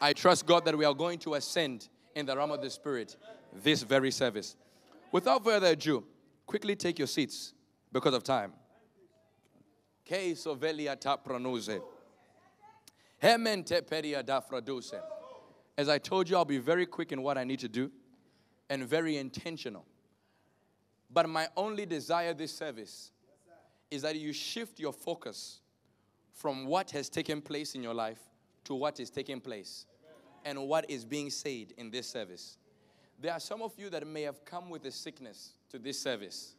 I trust God that we are going to ascend in the realm of the Spirit this very service. Without further ado, quickly take your seats because of time. As I told you, I'll be very quick in what I need to do and very intentional. But my only desire this service is that you shift your focus from what has taken place in your life to what is taking place and what is being said in this service. There are some of you that may have come with a sickness to this service.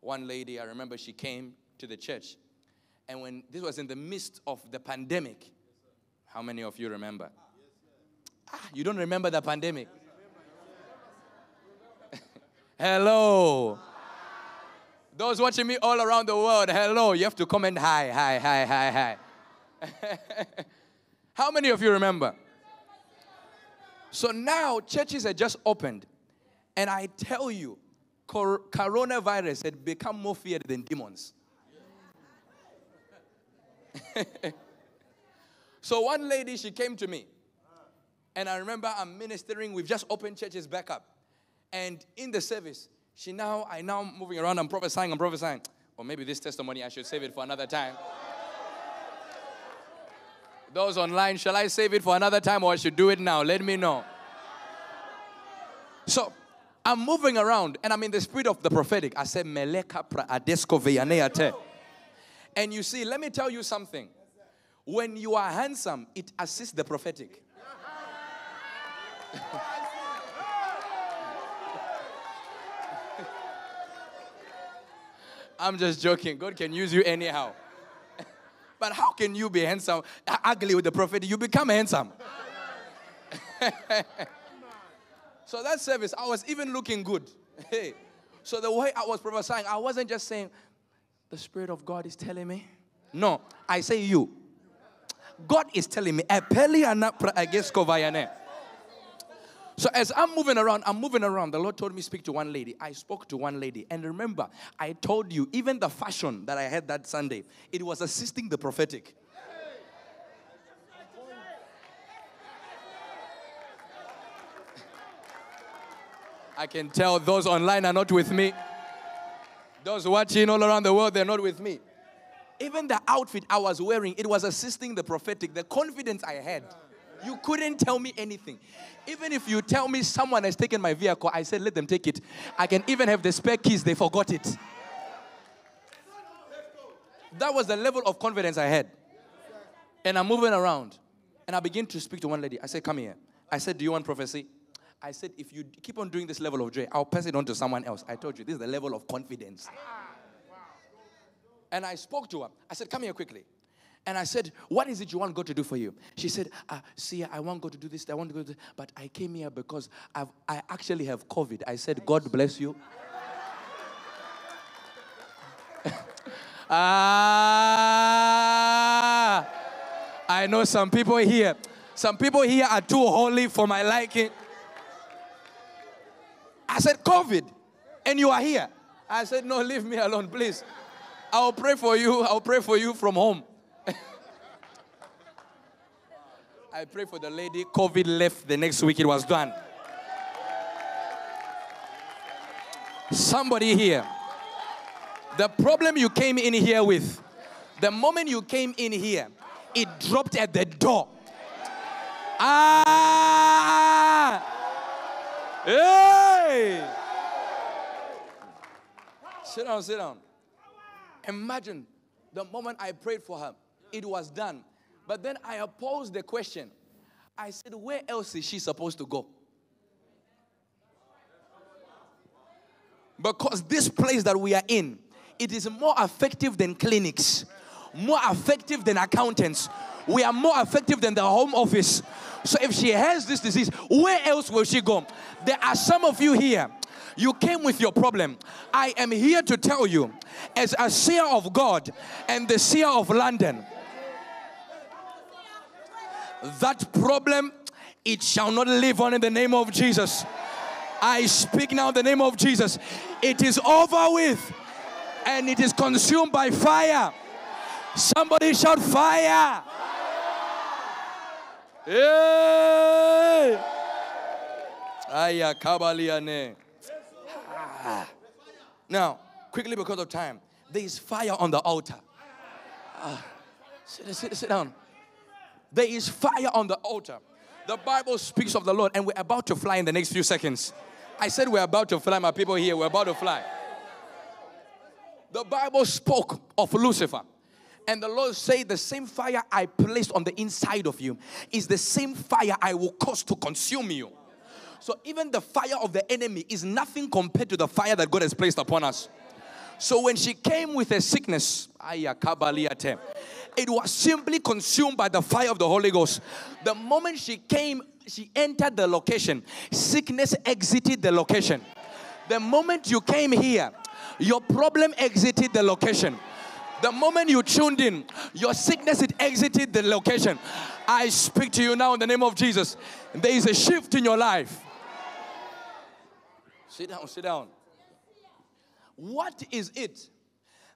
One lady, I remember she came to the church, and when this was in the midst of the pandemic, how many of you remember? Ah, you don't remember the pandemic? hello. Those watching me all around the world, hello. You have to comment hi, hi, hi, hi, hi. How many of you remember? So now churches had just opened, and I tell you, coronavirus had become more feared than demons. so one lady, she came to me, and I remember I'm ministering. We've just opened churches back up, and in the service, she now, I now moving around. I'm prophesying. I'm prophesying. Or maybe this testimony, I should save it for another time. Those online, shall I save it for another time or I should do it now? Let me know. So I'm moving around and I'm in the spirit of the prophetic. I said, Meleka adesko. And you see, let me tell you something. When you are handsome, it assists the prophetic. I'm just joking. God can use you anyhow. But how can you be handsome, ugly with the prophet? You become handsome. so that service, I was even looking good. Hey. So the way I was prophesying, I wasn't just saying, the Spirit of God is telling me. No, I say you. God is telling me. So as I'm moving around, I'm moving around. The Lord told me speak to one lady. I spoke to one lady. And remember, I told you, even the fashion that I had that Sunday, it was assisting the prophetic. I can tell those online are not with me. Those watching all around the world, they're not with me. Even the outfit I was wearing, it was assisting the prophetic. The confidence I had. You couldn't tell me anything. Even if you tell me someone has taken my vehicle, I said, let them take it. I can even have the spare keys, they forgot it. That was the level of confidence I had. And I'm moving around. And I begin to speak to one lady. I said, Come here. I said, Do you want prophecy? I said, If you keep on doing this level of joy, I'll pass it on to someone else. I told you, this is the level of confidence. And I spoke to her. I said, Come here quickly. And I said, What is it you want God to do for you? She said, uh, See, I want God to do this, I want to go this, but I came here because I've, I actually have COVID. I said, God bless you. ah, I know some people here. Some people here are too holy for my liking. I said, COVID, and you are here. I said, No, leave me alone, please. I'll pray for you. I'll pray for you from home. I pray for the lady. COVID left the next week, it was done. Somebody here. The problem you came in here with, the moment you came in here, it dropped at the door. Ah! Hey! Sit down, sit down. Imagine the moment I prayed for her, it was done. But then I opposed the question. I said, Where else is she supposed to go? Because this place that we are in, it is more effective than clinics, more effective than accountants. We are more effective than the home office. So if she has this disease, where else will she go? There are some of you here. You came with your problem. I am here to tell you, as a seer of God and the seer of London, that problem, it shall not live on in the name of Jesus. I speak now the name of Jesus. It is over with and it is consumed by fire. Somebody shout fire. Now, quickly because of time, there is fire on the altar. Ah. Sit, sit, sit down. There is fire on the altar. The Bible speaks of the Lord, and we're about to fly in the next few seconds. I said we're about to fly, my people here, we're about to fly. The Bible spoke of Lucifer. And the Lord said, The same fire I placed on the inside of you is the same fire I will cause to consume you. So even the fire of the enemy is nothing compared to the fire that God has placed upon us. So when she came with a sickness, it was simply consumed by the fire of the Holy Ghost. The moment she came, she entered the location, sickness exited the location. The moment you came here, your problem exited the location. The moment you tuned in, your sickness it exited the location. I speak to you now in the name of Jesus. There is a shift in your life. Sit down, sit down. What is it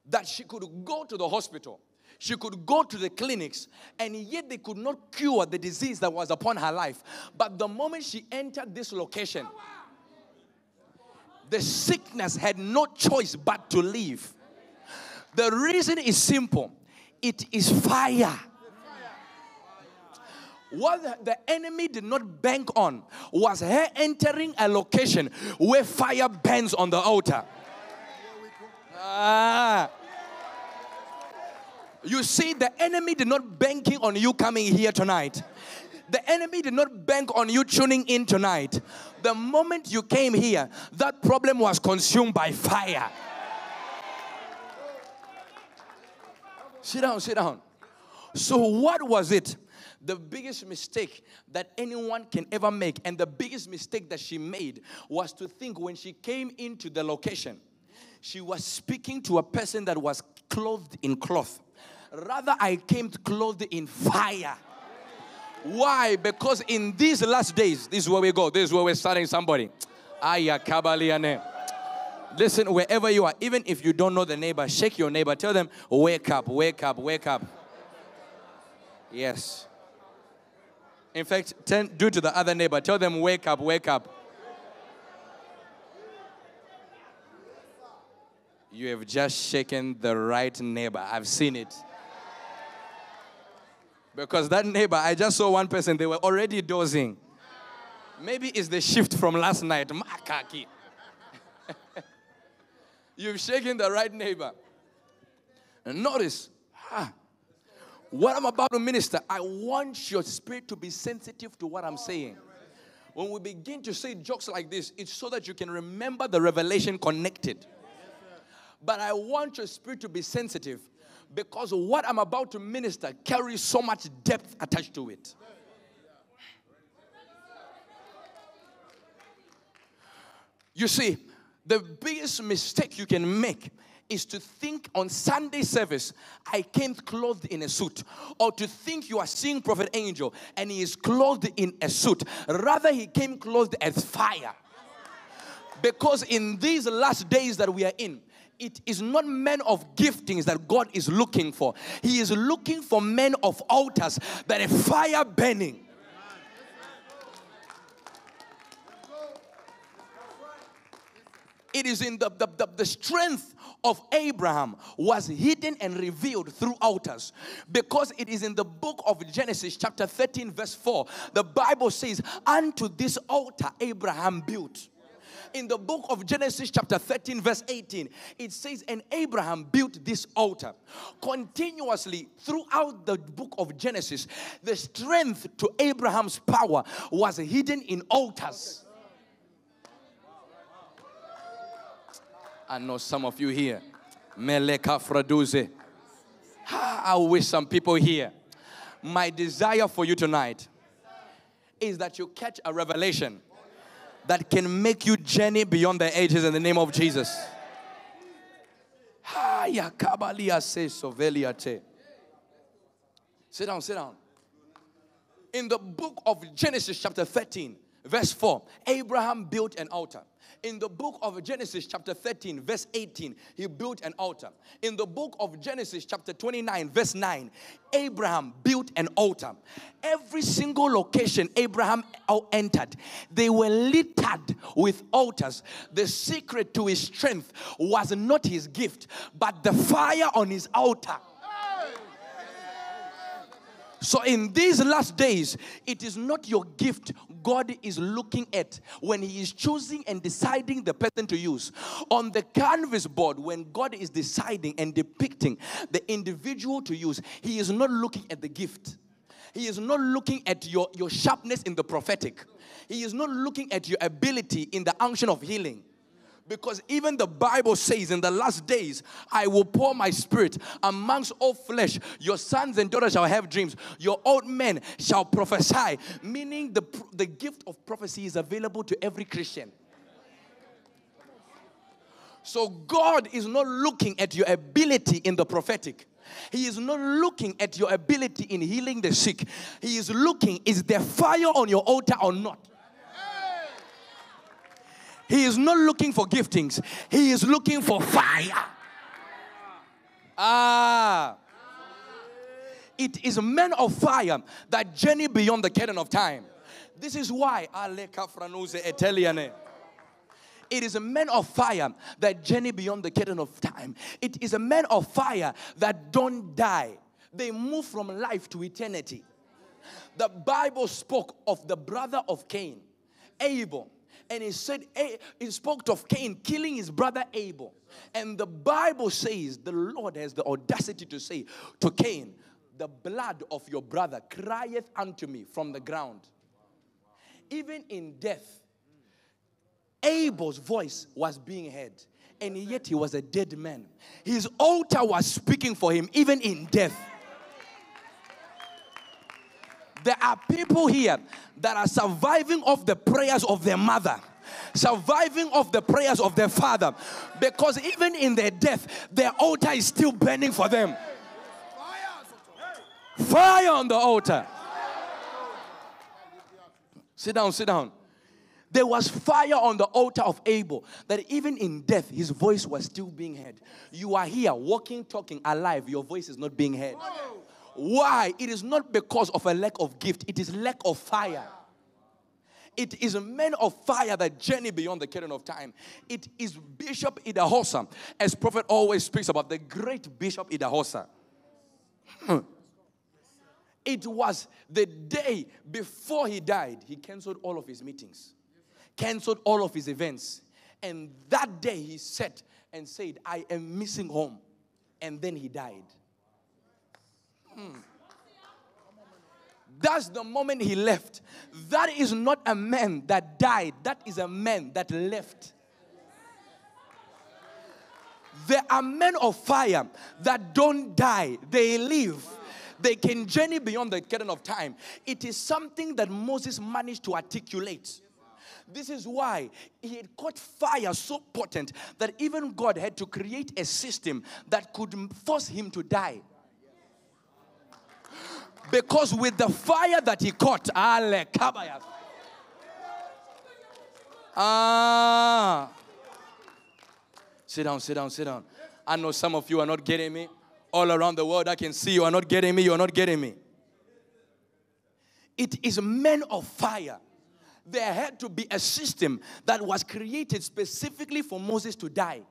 that she could go to the hospital? She could go to the clinics, and yet they could not cure the disease that was upon her life. But the moment she entered this location, the sickness had no choice but to leave. The reason is simple it is fire. What the enemy did not bank on was her entering a location where fire burns on the altar. Ah. You see, the enemy did not banking on you coming here tonight. The enemy did not bank on you tuning in tonight. The moment you came here, that problem was consumed by fire. Sit down, sit down. So, what was it? The biggest mistake that anyone can ever make, and the biggest mistake that she made, was to think when she came into the location, she was speaking to a person that was clothed in cloth. Rather, I came clothed in fire. Why? Because in these last days, this is where we go. This is where we're starting somebody. Aya kabaliane. Listen, wherever you are, even if you don't know the neighbor, shake your neighbor. Tell them, wake up, wake up, wake up. Yes. In fact, turn, do to the other neighbor. Tell them, wake up, wake up. You have just shaken the right neighbor. I've seen it. Because that neighbor, I just saw one person, they were already dozing. Maybe it's the shift from last night. Makaki. You've shaken the right neighbor. And notice, ah, what I'm about to minister, I want your spirit to be sensitive to what I'm saying. When we begin to say jokes like this, it's so that you can remember the revelation connected. But I want your spirit to be sensitive because what I'm about to minister carries so much depth attached to it. You see, the biggest mistake you can make is to think on Sunday service, I came clothed in a suit, or to think you are seeing Prophet Angel and he is clothed in a suit. Rather, he came clothed as fire. Because in these last days that we are in, it is not men of giftings that God is looking for. He is looking for men of altars that are fire burning. It is in the, the, the, the strength of Abraham was hidden and revealed through altars because it is in the book of Genesis, chapter 13, verse 4. The Bible says, Unto this altar Abraham built in the book of Genesis, chapter 13, verse 18, it says, And Abraham built this altar. Continuously throughout the book of Genesis, the strength to Abraham's power was hidden in altars. I know some of you here. Meleka Fraduze. Ah, I wish some people here. My desire for you tonight is that you catch a revelation that can make you journey beyond the ages in the name of Jesus. Sit down, sit down. In the book of Genesis, chapter 13, verse 4, Abraham built an altar. In the book of Genesis, chapter 13, verse 18, he built an altar. In the book of Genesis, chapter 29, verse 9, Abraham built an altar. Every single location Abraham entered, they were littered with altars. The secret to his strength was not his gift, but the fire on his altar. So, in these last days, it is not your gift God is looking at when He is choosing and deciding the person to use. On the canvas board, when God is deciding and depicting the individual to use, He is not looking at the gift. He is not looking at your, your sharpness in the prophetic. He is not looking at your ability in the unction of healing. Because even the Bible says, in the last days, I will pour my spirit amongst all flesh. Your sons and daughters shall have dreams. Your old men shall prophesy. Meaning, the, the gift of prophecy is available to every Christian. So, God is not looking at your ability in the prophetic. He is not looking at your ability in healing the sick. He is looking, is there fire on your altar or not? He is not looking for giftings, he is looking for fire. Ah. It is men of fire that journey beyond the curtain of time. This is why it is a man of fire that journey beyond the curtain of time. It is a man of fire that don't die. They move from life to eternity. The Bible spoke of the brother of Cain, Abel and he said, eh, he spoke of Cain killing his brother Abel. And the Bible says, the Lord has the audacity to say to Cain, The blood of your brother crieth unto me from the ground. Even in death, Abel's voice was being heard, and yet he was a dead man. His altar was speaking for him, even in death. There are people here that are surviving off the prayers of their mother surviving off the prayers of their father because even in their death their altar is still burning for them. Fire on the altar. Sit down sit down. There was fire on the altar of Abel that even in death his voice was still being heard. You are here walking talking alive. Your voice is not being heard why? It is not because of a lack of gift, it is lack of fire. It is men of fire that journey beyond the curtain of time. It is Bishop Idahosa, as prophet always speaks about, the great Bishop Idahosa. It was the day before he died, he canceled all of his meetings, canceled all of his events. And that day he sat and said, I am missing home. And then he died. Hmm. That's the moment he left. That is not a man that died, that is a man that left. There are men of fire that don't die, they live. They can journey beyond the curtain of time. It is something that Moses managed to articulate. This is why he had caught fire so potent that even God had to create a system that could force him to die. Because with the fire that he caught, Ah. Sit down, sit down, sit down. I know some of you are not getting me. All around the world, I can see you are not getting me. You are not getting me. It is men of fire. There had to be a system that was created specifically for Moses to die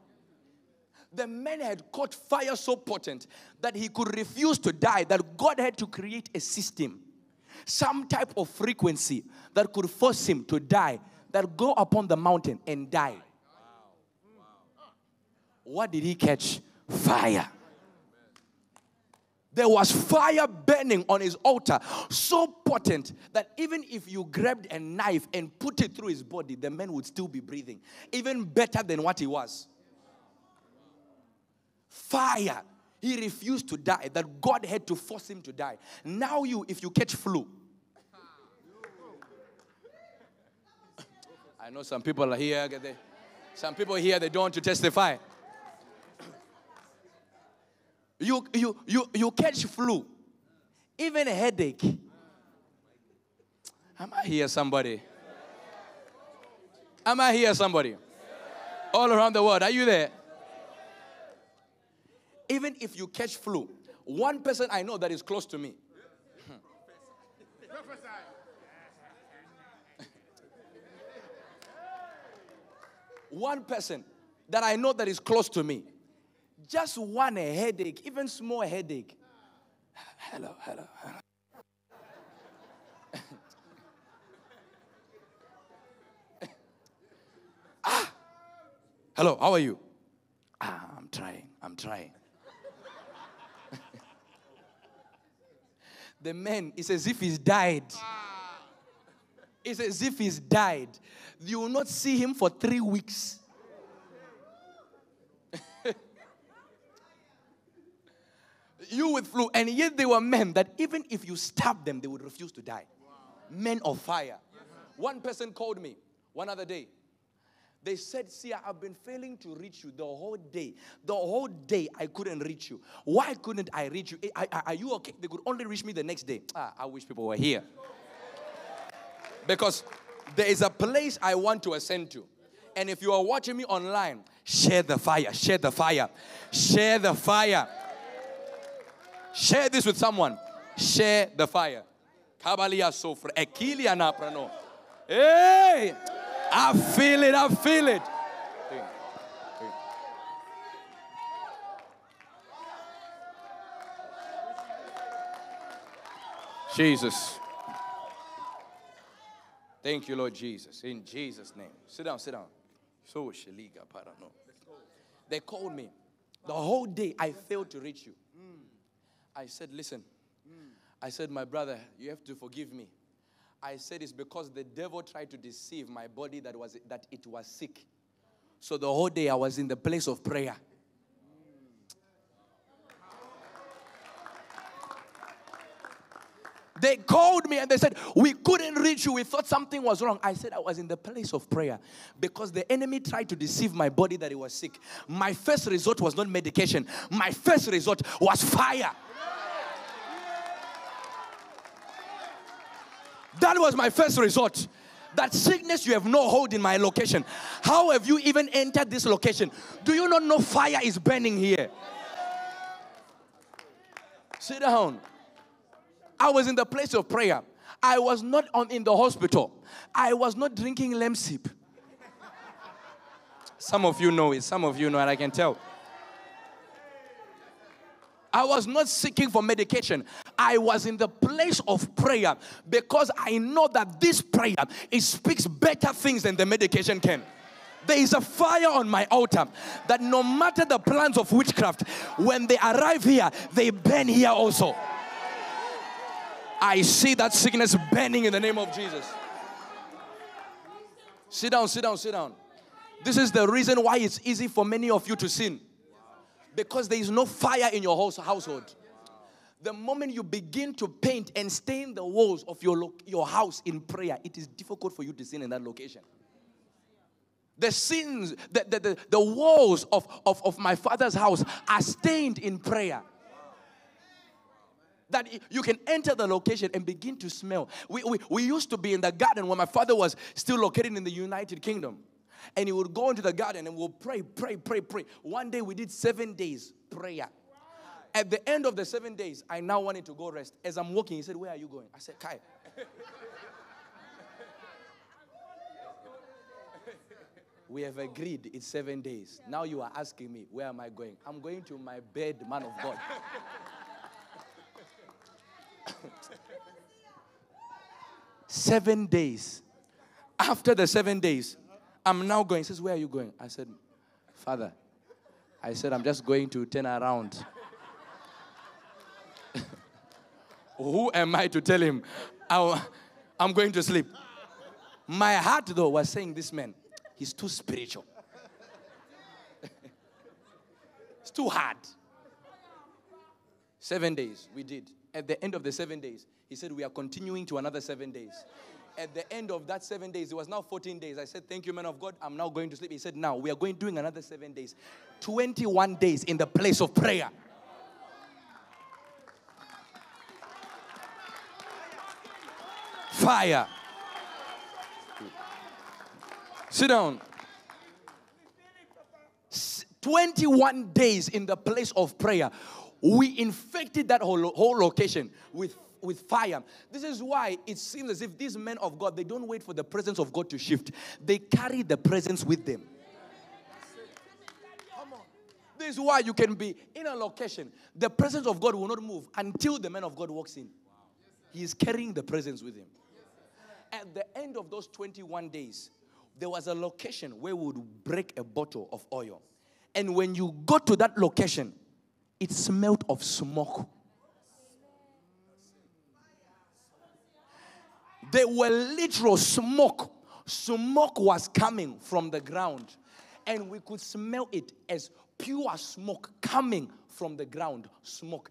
the man had caught fire so potent that he could refuse to die, that God had to create a system, some type of frequency that could force him to die, that go upon the mountain and die. What did he catch? Fire. There was fire burning on his altar, so potent that even if you grabbed a knife and put it through his body, the man would still be breathing, even better than what he was fire. He refused to die, that God had to force him to die. Now, you, if you catch flu, I know some people are here, they, some people here, they don't want to testify. You, you, you, you catch flu, even a headache. Am I here, somebody? Am I here, somebody? All around the world. Are you there? Even if you catch flu, one person I know that is close to me. one person that I know that is close to me. Just one headache, even small headache. Hello, hello, hello. ah, hello, how are you? Ah, I'm trying, I'm trying. The man, it's as if he's died. It's as if he's died. You will not see him for three weeks. you with flu, and yet they were men that even if you stab them, they would refuse to die. Wow. Men of fire. One person called me one other day. They said, See, I've been failing to reach you the whole day. The whole day I couldn't reach you. Why couldn't I reach you? Are you okay? They could only reach me the next day. Ah, I wish people were here. Because there is a place I want to ascend to. And if you are watching me online, share the fire, share the fire, share the fire. Share this with someone. Share the fire. Kabalia sofra. Ekilia naprano. Hey! I feel it, I feel it. Jesus. Thank you, Lord Jesus. In Jesus' name. Sit down, sit down. So Shaliga Parano. They called me. The whole day I failed to reach you. Mm. I said, Listen, I said, My brother, you have to forgive me. I said, It's because the devil tried to deceive my body that, was, that it was sick. So the whole day I was in the place of prayer. They called me and they said, We couldn't reach you. We thought something was wrong. I said, I was in the place of prayer because the enemy tried to deceive my body that it was sick. My first resort was not medication, my first resort was fire. That was my first resort. That sickness, you have no hold in my location. How have you even entered this location? Do you not know fire is burning here? Sit down. I was in the place of prayer. I was not on, in the hospital. I was not drinking Lemsip. Some of you know it. Some of you know it. I can tell. I was not seeking for medication. I was in the place of prayer because I know that this prayer it speaks better things than the medication can. There is a fire on my altar that no matter the plans of witchcraft, when they arrive here, they burn here also. I see that sickness burning in the name of Jesus. Sit down, sit down, sit down. This is the reason why it's easy for many of you to sin because there is no fire in your household. The moment you begin to paint and stain the walls of your, lo- your house in prayer, it is difficult for you to sin in that location. The sins, the, the, the, the walls of, of, of my father's house are stained in prayer that you can enter the location and begin to smell. We, we, we used to be in the garden when my father was still located in the United Kingdom and he would go into the garden and we'll pray, pray, pray, pray. One day we did seven days prayer. At the end of the seven days, I now wanted to go rest. As I'm walking, he said, Where are you going? I said, Kai. we have agreed it's seven days. Now you are asking me, Where am I going? I'm going to my bed, man of God. seven days. After the seven days, I'm now going. He says, Where are you going? I said, Father, I said, I'm just going to turn around. Who am I to tell him I'm going to sleep? My heart, though, was saying, This man, he's too spiritual. it's too hard. Seven days we did. At the end of the seven days, he said, We are continuing to another seven days at the end of that seven days, it was now 14 days. I said, Thank you, man of God. I'm now going to sleep. He said, Now we are going doing another seven days. 21 days in the place of prayer. Fire. Sit down. 21 days in the place of prayer. We infected that whole, whole location with, with fire. This is why it seems as if these men of God, they don't wait for the presence of God to shift. They carry the presence with them. This is why you can be in a location. The presence of God will not move until the man of God walks in. He is carrying the presence with him. At the end of those 21 days, there was a location where we would break a bottle of oil. And when you go to that location, it smelled of smoke. There were literal smoke. Smoke was coming from the ground, and we could smell it as pure smoke coming from the ground. Smoke.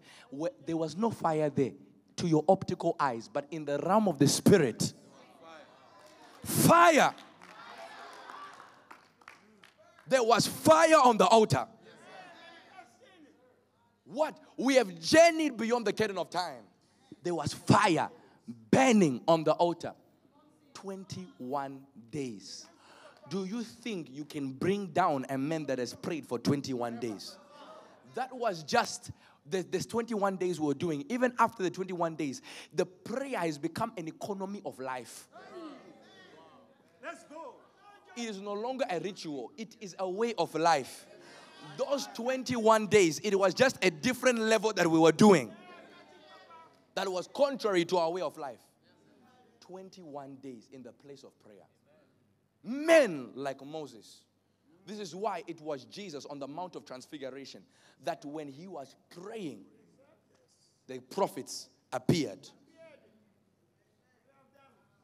There was no fire there to your optical eyes, but in the realm of the spirit, fire. There was fire on the altar. What? We have journeyed beyond the curtain of time. There was fire burning on the altar. 21 days. Do you think you can bring down a man that has prayed for 21 days? That was just the, this 21 days we were doing. Even after the 21 days, the prayer has become an economy of life. Let's go. It is no longer a ritual, it is a way of life. Those 21 days, it was just a different level that we were doing that was contrary to our way of life. 21 days in the place of prayer. Men like Moses. This is why it was Jesus on the Mount of Transfiguration that when he was praying, the prophets appeared.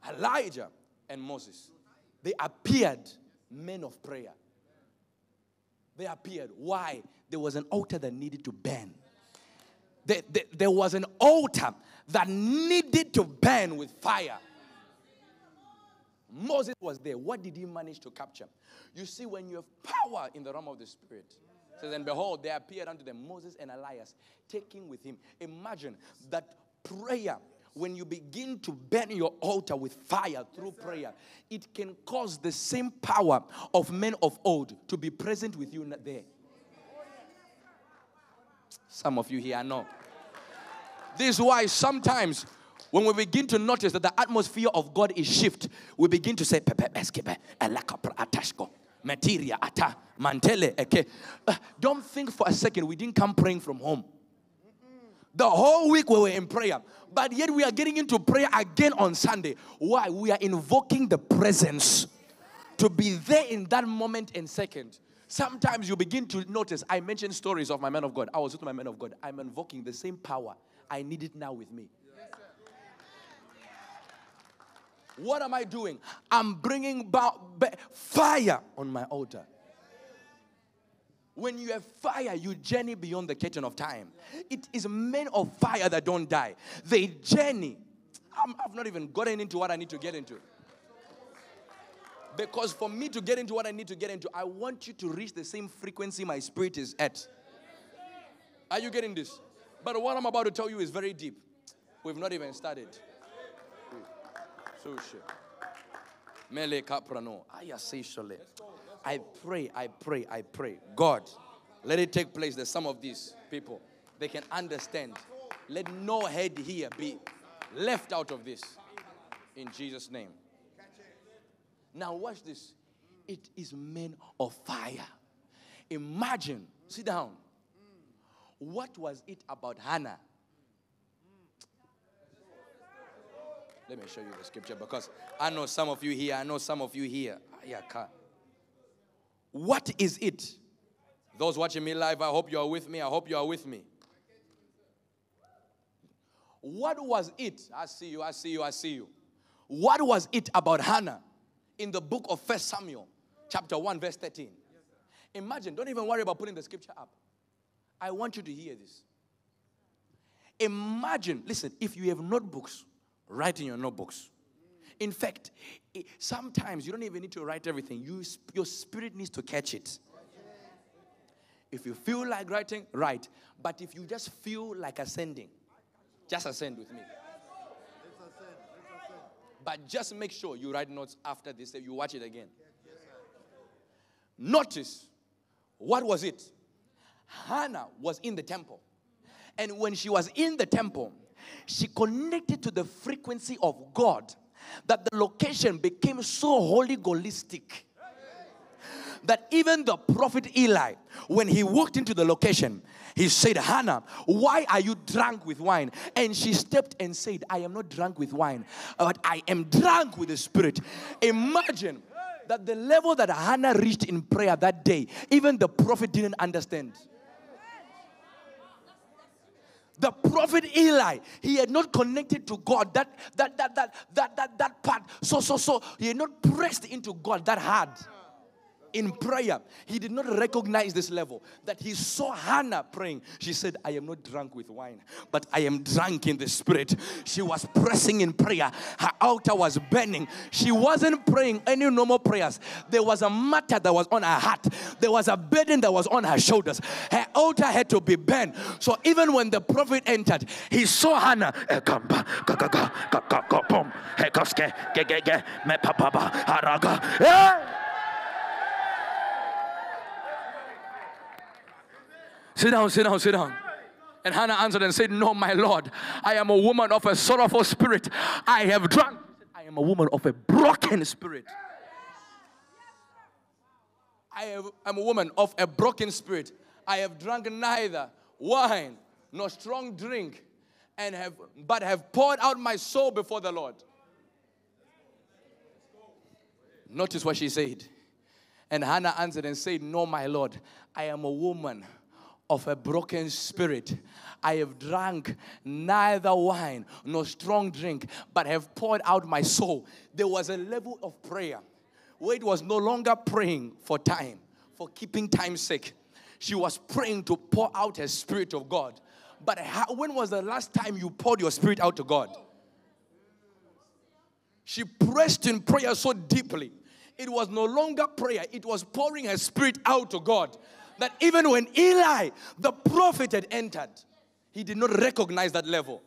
Elijah and Moses, they appeared men of prayer. They appeared. Why? There was an altar that needed to burn. There, there, there was an altar that needed to burn with fire. Moses was there. What did he manage to capture? You see, when you have power in the realm of the Spirit, says, and behold, there appeared unto them Moses and Elias, taking with him. Imagine that prayer when you begin to burn your altar with fire through prayer, it can cause the same power of men of old to be present with you there. Some of you here know. This is why sometimes when we begin to notice that the atmosphere of God is shift, we begin to say, materia ata mantele. Uh, don't think for a second we didn't come praying from home. The whole week we were in prayer, but yet we are getting into prayer again on Sunday. Why? We are invoking the presence to be there in that moment and second. Sometimes you begin to notice. I mentioned stories of my man of God. I was with my man of God. I'm invoking the same power. I need it now with me. What am I doing? I'm bringing about fire on my altar. When you have fire, you journey beyond the curtain of time. It is men of fire that don't die. They journey. i have not even gotten into what I need to get into. Because for me to get into what I need to get into, I want you to reach the same frequency my spirit is at. Are you getting this? But what I'm about to tell you is very deep. We've not even started. Mele kaprano. I pray, I pray, I pray. God, let it take place that some of these people they can understand. Let no head here be left out of this. In Jesus' name. Now watch this. It is men of fire. Imagine, sit down. What was it about Hannah? Let me show you the scripture because I know some of you here. I know some of you here. What is it? Those watching me live, I hope you are with me. I hope you are with me. What was it? I see you, I see you, I see you. What was it about Hannah in the book of First Samuel, chapter 1, verse 13? Imagine, don't even worry about putting the scripture up. I want you to hear this. Imagine, listen, if you have notebooks, write in your notebooks. In fact, sometimes you don't even need to write everything. You, your spirit needs to catch it. If you feel like writing, write. But if you just feel like ascending, just ascend with me. But just make sure you write notes after this, you watch it again. Notice what was it? Hannah was in the temple. And when she was in the temple, she connected to the frequency of God that the location became so holy holistic that even the prophet Eli, when he walked into the location, he said, Hannah, why are you drunk with wine? And she stepped and said, I am not drunk with wine, but I am drunk with the Spirit. Imagine that the level that Hannah reached in prayer that day, even the prophet didn't understand. The prophet Eli, he had not connected to God that that that that that that, that part. So so so he had not pressed into God that hard in prayer, he did not recognize this level. That he saw Hannah praying. She said, I am not drunk with wine, but I am drunk in the spirit. She was pressing in prayer. Her altar was burning. She wasn't praying any normal prayers. There was a matter that was on her heart, there was a burden that was on her shoulders. Her altar had to be burned. So even when the prophet entered, he saw Hannah. Eh, hey! Sit down, sit down, sit down. And Hannah answered and said, No, my Lord, I am a woman of a sorrowful spirit. I have drunk. I am a woman of a broken spirit. I I'm a woman of a broken spirit. I have drunk neither wine nor strong drink, and have but have poured out my soul before the Lord. Notice what she said. And Hannah answered and said, No, my Lord, I am a woman of a broken spirit. I have drunk neither wine nor strong drink, but have poured out my soul. There was a level of prayer where it was no longer praying for time, for keeping time sake. She was praying to pour out her spirit of God. But how, when was the last time you poured your spirit out to God? She pressed in prayer so deeply. It was no longer prayer, it was pouring her spirit out to God that even when Eli, the prophet, had entered, he did not recognize that level.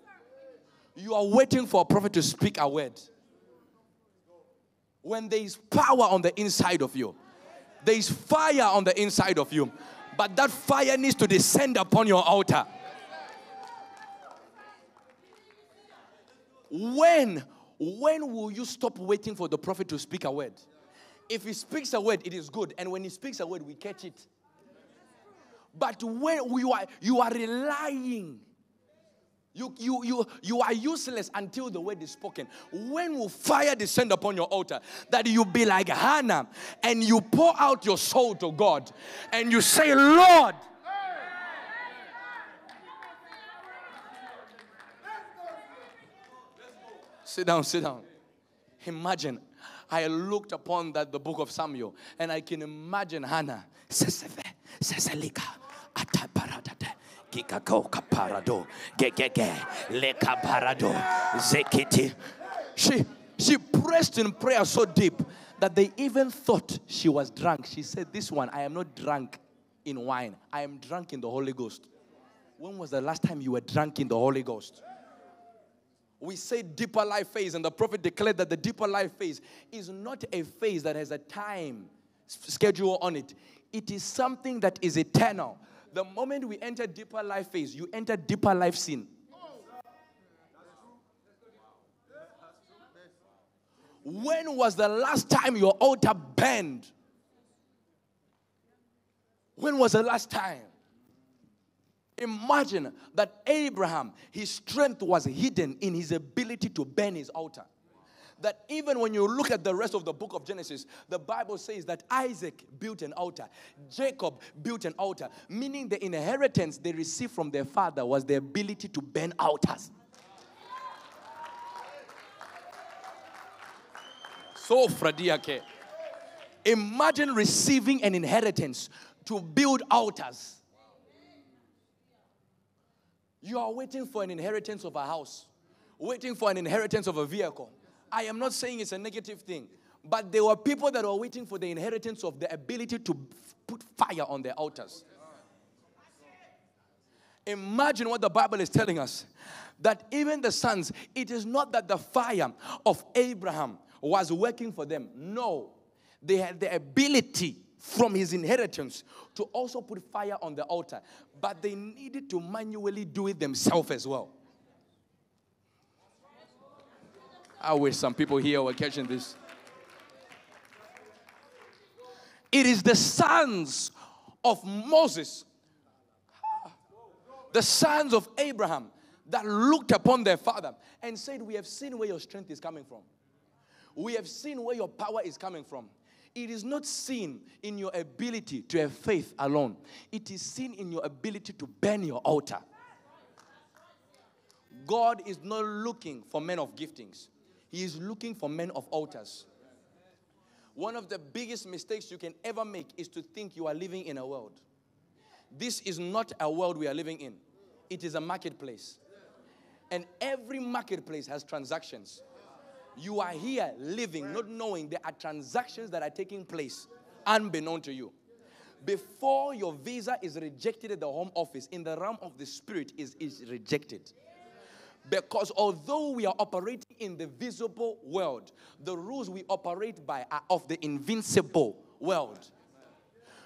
You are waiting for a prophet to speak a word. When there is power on the inside of you, there is fire on the inside of you, but that fire needs to descend upon your altar. When, when will you stop waiting for the prophet to speak a word? If he speaks a word, it is good. And when he speaks a word, we catch it. But when you are you are relying, you, you, you, you are useless until the word is spoken. When will fire descend upon your altar? That you be like Hannah and you pour out your soul to God and you say, Lord, sit down, sit down. Imagine I looked upon that the book of Samuel and I can imagine Hannah kikako kaparado gegege leka parado zekiti. She she pressed in prayer so deep that they even thought she was drunk. She said this one i am not drunk in wine. I am drunk in the holy ghost. When was the last time you were drunk in the holy ghost? We say deeper life phase, and the prophet declared that the deeper life phase is not a phase that has a time schedule on it. It is something that is eternal. The moment we enter deeper life phase, you enter deeper life sin. When was the last time your altar burned? When was the last time? Imagine that Abraham, his strength was hidden in his ability to burn his altar that even when you look at the rest of the book of Genesis, the Bible says that Isaac built an altar, Jacob built an altar, meaning the inheritance they received from their father was the ability to burn altars. So, Fradiake, imagine receiving an inheritance to build altars. You are waiting for an inheritance of a house, waiting for an inheritance of a vehicle I am not saying it's a negative thing, but there were people that were waiting for the inheritance of the ability to put fire on their altars. Imagine what the Bible is telling us that even the sons, it is not that the fire of Abraham was working for them. No, they had the ability from his inheritance to also put fire on the altar, but they needed to manually do it themselves as well. I wish some people here were catching this. It is the sons of Moses, the sons of Abraham, that looked upon their father and said, We have seen where your strength is coming from. We have seen where your power is coming from. It is not seen in your ability to have faith alone, it is seen in your ability to burn your altar. God is not looking for men of giftings, He is looking for men of altars. One of the biggest mistakes you can ever make is to think you are living in a world. This is not a world we are living in, it is a marketplace. And every marketplace has transactions. You are here living, not knowing there are transactions that are taking place unbeknown to you. Before your visa is rejected at the home office, in the realm of the spirit, is, is rejected. Because although we are operating in the visible world, the rules we operate by are of the invincible world.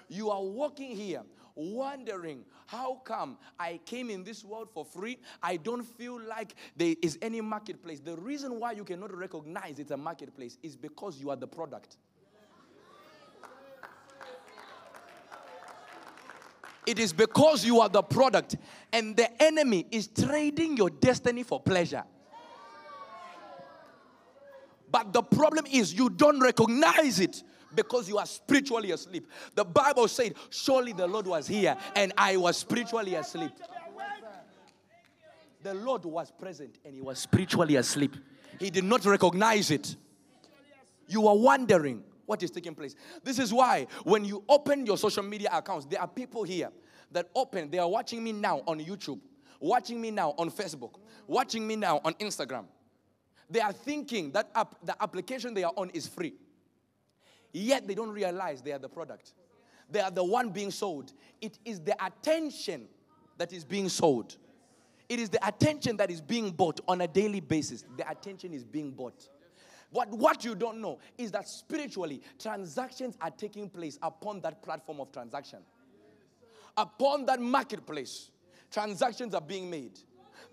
You are walking here wondering how come I came in this world for free? I don't feel like there is any marketplace. The reason why you cannot recognize it's a marketplace is because you are the product. It is because you are the product, and the enemy is trading your destiny for pleasure. But the problem is you don't recognize it because you are spiritually asleep. The Bible said, Surely the Lord was here and I was spiritually asleep. The Lord was present and he was spiritually asleep. He did not recognize it. You are wondering what is taking place. This is why when you open your social media accounts, there are people here that open, they are watching me now on YouTube, watching me now on Facebook, watching me now on Instagram. They are thinking that the application they are on is free. Yet they don't realize they are the product. They are the one being sold. It is the attention that is being sold. It is the attention that is being bought on a daily basis. The attention is being bought. What, what you don't know is that spiritually, transactions are taking place upon that platform of transaction. Upon that marketplace, transactions are being made.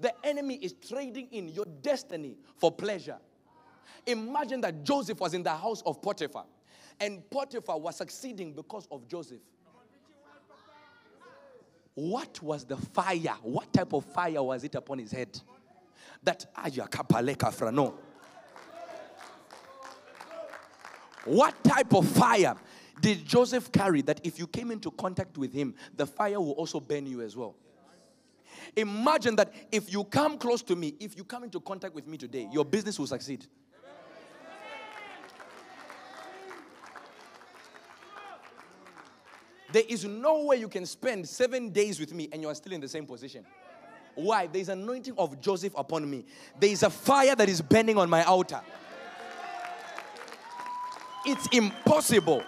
The enemy is trading in your destiny for pleasure. Imagine that Joseph was in the house of Potiphar and Potiphar was succeeding because of Joseph. What was the fire? What type of fire was it upon his head? That ayakapaleka frano. What type of fire did Joseph carry that if you came into contact with him, the fire will also burn you as well? Imagine that if you come close to me, if you come into contact with me today, your business will succeed. There is no way you can spend seven days with me and you are still in the same position. Why? There is anointing of Joseph upon me. There is a fire that is burning on my altar. It's impossible.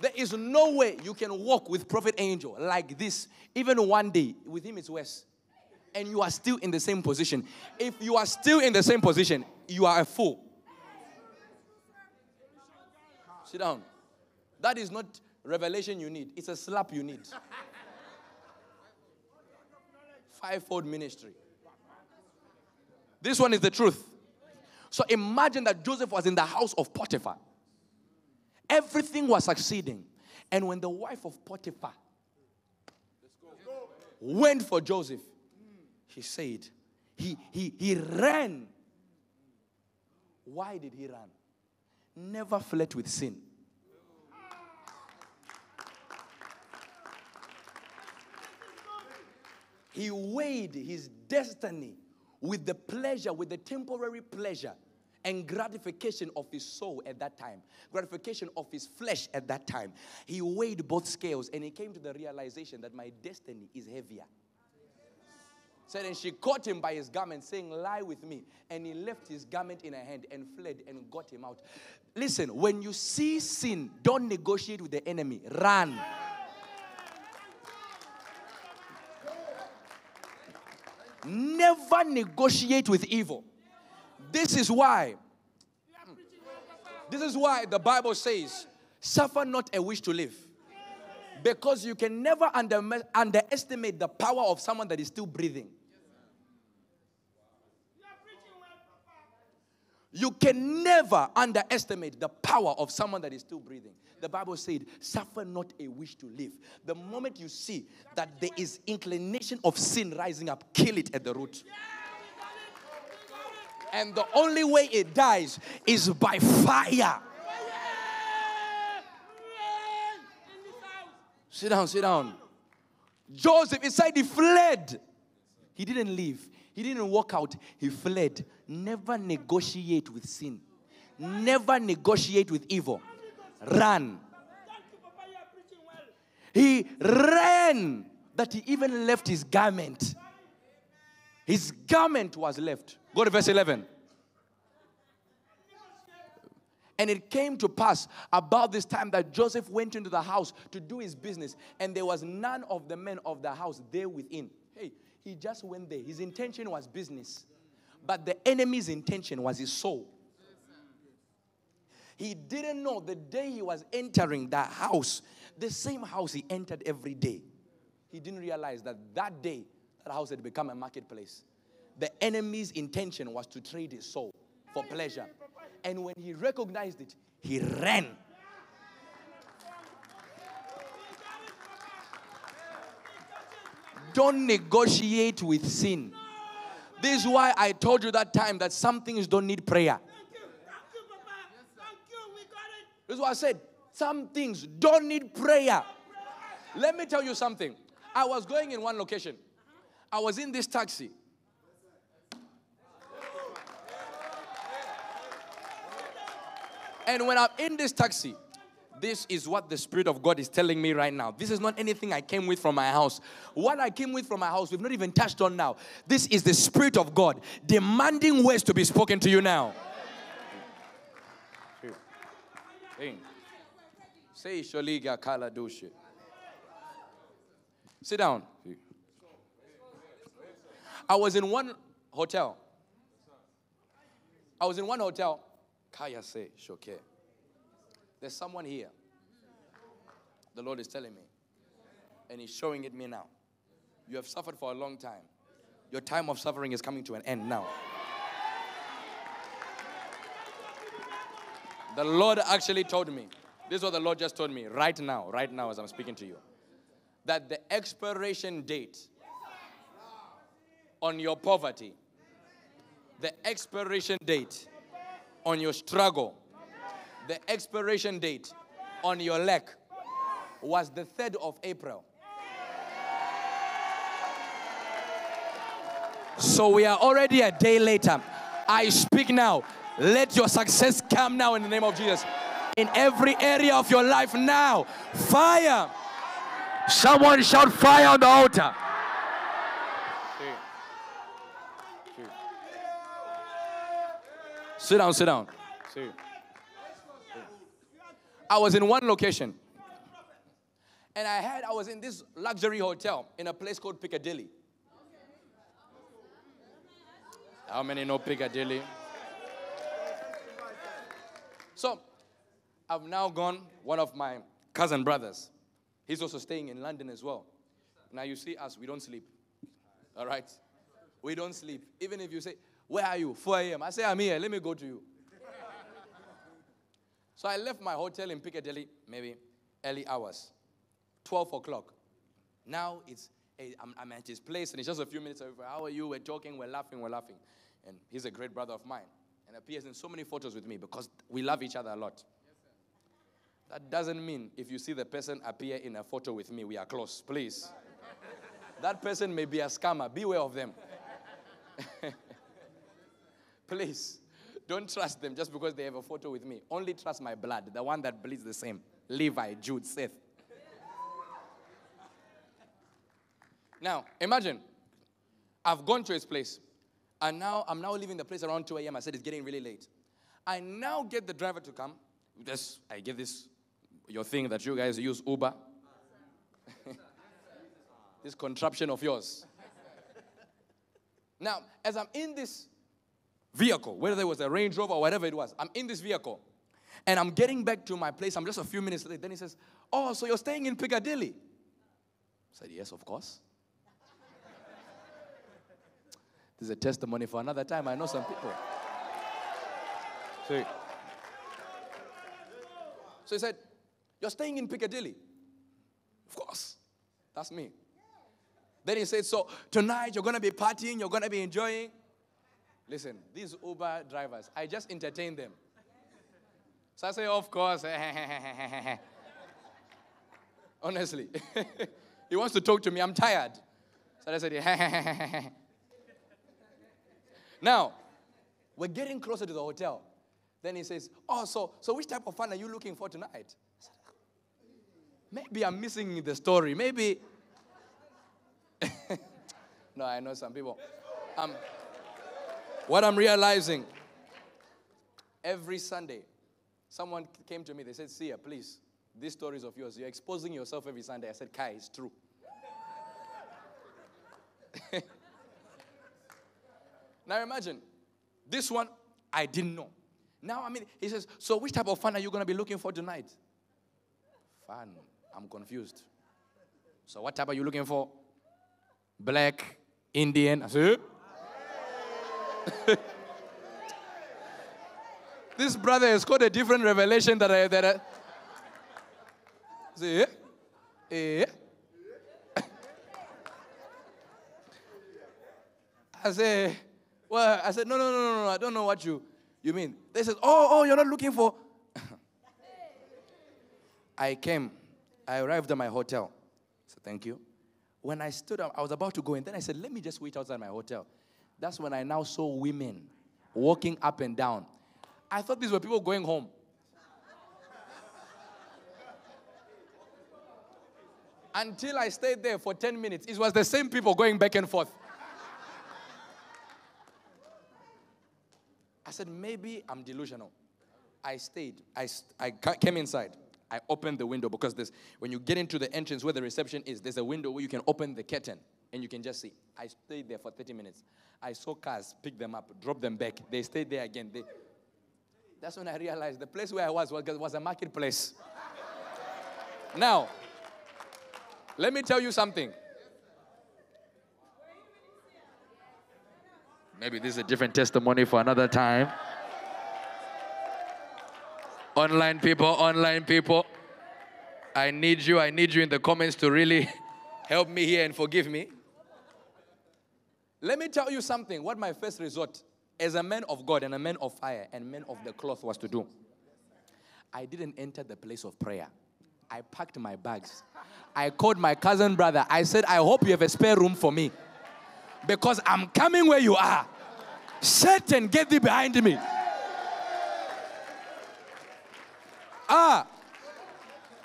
There is no way you can walk with Prophet Angel like this, even one day. With him, it's worse. And you are still in the same position. If you are still in the same position, you are a fool. Sit down. That is not revelation you need, it's a slap you need. Fivefold ministry. This one is the truth. So imagine that Joseph was in the house of Potiphar. Everything was succeeding. And when the wife of Potiphar went for Joseph, he said, he, he, he ran. Why did he run? Never fled with sin. He weighed his destiny with the pleasure, with the temporary pleasure and gratification of his soul at that time, gratification of his flesh at that time. He weighed both scales and he came to the realization that my destiny is heavier. Said, and she caught him by his garment, saying, Lie with me. And he left his garment in her hand and fled and got him out. Listen, when you see sin, don't negotiate with the enemy, run. Never negotiate with evil. This is why. This is why the Bible says, Suffer not a wish to live. Because you can never under, underestimate the power of someone that is still breathing. You can never underestimate the power of someone that is still breathing. The Bible said, Suffer not a wish to live. The moment you see that there is inclination of sin rising up, kill it at the root. And the only way it dies is by fire. Sit down, sit down. Joseph, inside, he fled. He didn't leave. He didn't walk out, he fled. Never negotiate with sin, never negotiate with evil. Run. He ran that he even left his garment. His garment was left. Go to verse 11. And it came to pass about this time that Joseph went into the house to do his business, and there was none of the men of the house there within. Hey, he just went there. His intention was business, but the enemy's intention was his soul. He didn't know the day he was entering that house, the same house he entered every day. He didn't realize that that day, that house had become a marketplace. The enemy's intention was to trade his soul for pleasure. And when he recognized it, he ran Don't negotiate with sin. This is why I told you that time that some things don't need prayer. This is what I said. Some things don't need prayer. Let me tell you something. I was going in one location. I was in this taxi. And when I'm in this taxi, this is what the Spirit of God is telling me right now. This is not anything I came with from my house. What I came with from my house, we've not even touched on now. This is the Spirit of God demanding words to be spoken to you now. Say Sholiga Kala Sit down. I was in one hotel. I was in one hotel. Kaya say Shoke. There's someone here. The Lord is telling me. And He's showing it me now. You have suffered for a long time. Your time of suffering is coming to an end now. The Lord actually told me. This is what the Lord just told me right now, right now, as I'm speaking to you. That the expiration date on your poverty, the expiration date on your struggle, the expiration date on your leg was the 3rd of April. So we are already a day later. I speak now. Let your success come now in the name of Jesus. In every area of your life now. Fire. Someone shout fire on the altar. Sit down, sit down. I was in one location. And I had, I was in this luxury hotel in a place called Piccadilly. How many know Piccadilly? So, I've now gone, one of my cousin brothers. He's also staying in London as well. Now, you see us, we don't sleep. All right? We don't sleep. Even if you say, Where are you? 4 a.m. I say, I'm here. Let me go to you. So I left my hotel in Piccadilly, maybe early hours, 12 o'clock. Now it's, eh, I'm, I'm at his place and it's just a few minutes away. How are you? We're talking, we're laughing, we're laughing. And he's a great brother of mine and appears in so many photos with me because we love each other a lot. that doesn't mean if you see the person appear in a photo with me, we are close. Please. that person may be a scammer. Beware of them. Please. Don't trust them just because they have a photo with me. Only trust my blood, the one that bleeds the same. Levi, Jude, Seth. Now, imagine I've gone to his place, and now I'm now leaving the place around 2 a.m. I said it's getting really late. I now get the driver to come. This, I get this, your thing that you guys use Uber. this contraption of yours. now, as I'm in this vehicle, whether there was a Range Rover or whatever it was. I'm in this vehicle. And I'm getting back to my place. I'm just a few minutes late. Then he says, Oh, so you're staying in Piccadilly? I said, Yes, of course. There's a testimony for another time. I know some people. So, so he said, You're staying in Piccadilly? Of course. That's me. Then he said, So tonight you're going to be partying, you're going to be enjoying. Listen, these Uber drivers, I just entertain them. So I say, Of course. Honestly. he wants to talk to me. I'm tired. So I said, Now, we're getting closer to the hotel. Then he says, Oh, so, so which type of fun are you looking for tonight? Maybe I'm missing the story. Maybe. no, I know some people. Um, what I'm realizing every Sunday, someone came to me. They said, Sia, please, these stories of yours, you're exposing yourself every Sunday. I said, Kai, it's true. now imagine, this one I didn't know. Now, I mean, he says, So which type of fun are you going to be looking for tonight? Fun. I'm confused. So, what type are you looking for? Black, Indian. I said, this brother has got a different revelation that I. That I see. eh? I say, well, I said, no, no, no, no, no, I don't know what you, you mean. They said, oh, oh, you're not looking for. I came. I arrived at my hotel. So thank you. When I stood up, I was about to go in. Then I said, let me just wait outside my hotel. That's when I now saw women walking up and down. I thought these were people going home. Until I stayed there for 10 minutes, it was the same people going back and forth. I said, maybe I'm delusional. I stayed. I, I came inside. I opened the window because this, when you get into the entrance where the reception is, there's a window where you can open the curtain and you can just see. I stayed there for 30 minutes. I saw cars pick them up, drop them back. They stayed there again. They, that's when I realized the place where I was was, was a marketplace. now, let me tell you something. Maybe this is a different testimony for another time. Online people, online people. I need you. I need you in the comments to really help me here and forgive me. Let me tell you something what my first resort as a man of God and a man of fire and man of the cloth was to do. I didn't enter the place of prayer. I packed my bags. I called my cousin brother. I said, I hope you have a spare room for me because I'm coming where you are. Satan, get thee behind me. Ah.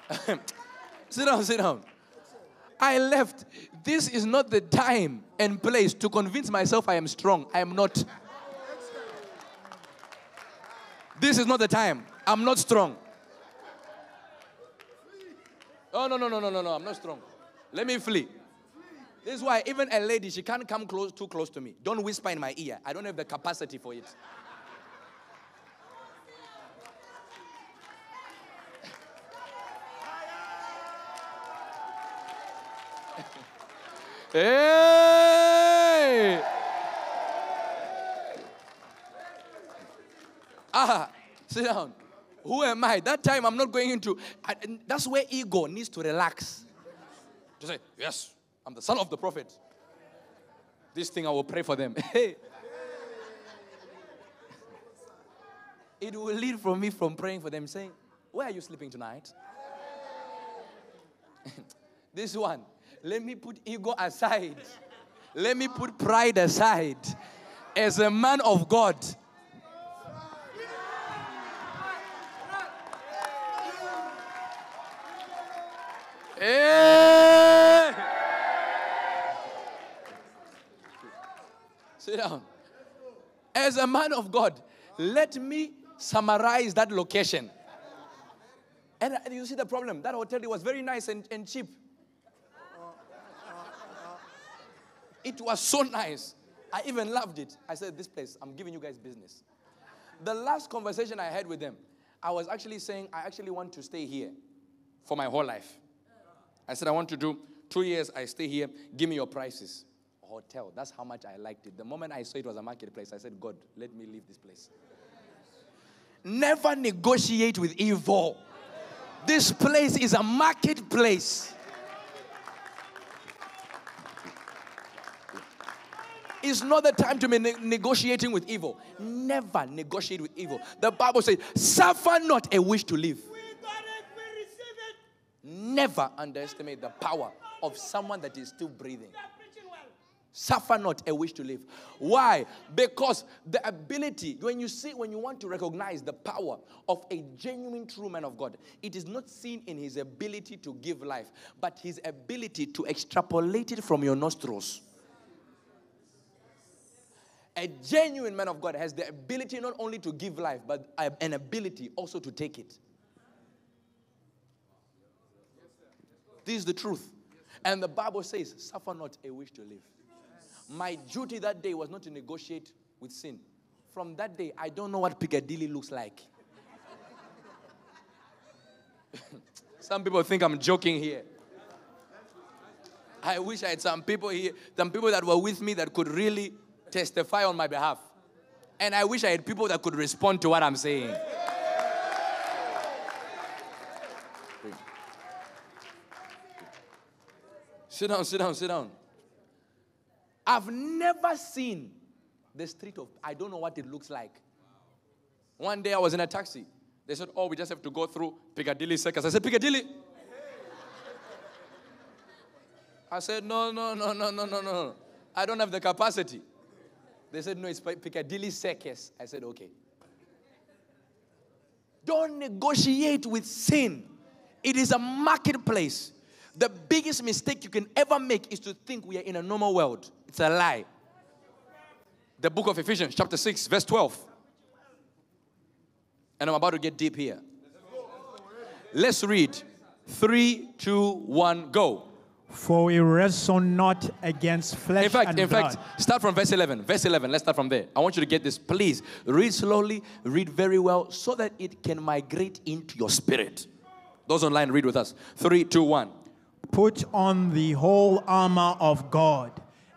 sit down, sit down. I left. This is not the time and place to convince myself I am strong. I am not. This is not the time. I'm not strong. Oh, no, no, no, no, no, no. I'm not strong. Let me flee. This is why even a lady, she can't come close, too close to me. Don't whisper in my ear. I don't have the capacity for it. Hey! Ah, sit down. Who am I? That time I'm not going into. I, that's where ego needs to relax. To say, Yes, I'm the son of the prophet. This thing I will pray for them. Hey. it will lead from me from praying for them, saying, Where are you sleeping tonight? this one, let me put ego aside. Let me put pride aside. As a man of God, Hey! Sit down. As a man of God, let me summarize that location. And uh, you see the problem. That hotel was very nice and, and cheap. It was so nice. I even loved it. I said, This place, I'm giving you guys business. The last conversation I had with them, I was actually saying, I actually want to stay here for my whole life. I said, I want to do two years, I stay here, give me your prices. Hotel, that's how much I liked it. The moment I saw it was a marketplace, I said, God, let me leave this place. Never negotiate with evil. This place is a marketplace. It's not the time to be ne- negotiating with evil. Never negotiate with evil. The Bible says, suffer not a wish to live. Never underestimate the power of someone that is still breathing. Suffer not a wish to live. Why? Because the ability, when you see, when you want to recognize the power of a genuine true man of God, it is not seen in his ability to give life, but his ability to extrapolate it from your nostrils. A genuine man of God has the ability not only to give life, but an ability also to take it. This is the truth. And the Bible says, Suffer not a wish to live. My duty that day was not to negotiate with sin. From that day, I don't know what Piccadilly looks like. some people think I'm joking here. I wish I had some people here, some people that were with me that could really testify on my behalf. And I wish I had people that could respond to what I'm saying. Sit down, sit down, sit down. I've never seen the street of, I don't know what it looks like. One day I was in a taxi. They said, Oh, we just have to go through Piccadilly Circus. I said, Piccadilly. I said, No, no, no, no, no, no, no. I don't have the capacity. They said, No, it's Piccadilly Circus. I said, Okay. Don't negotiate with sin, it is a marketplace. The biggest mistake you can ever make is to think we are in a normal world. It's a lie. The book of Ephesians, chapter 6, verse 12. And I'm about to get deep here. Let's read. Three, two, one, go. For we wrestle not against flesh in fact, and in blood. fact, start from verse 11. Verse 11. Let's start from there. I want you to get this. Please read slowly, read very well, so that it can migrate into your spirit. Those online, read with us. Three, two, one. Put on the whole armor of God,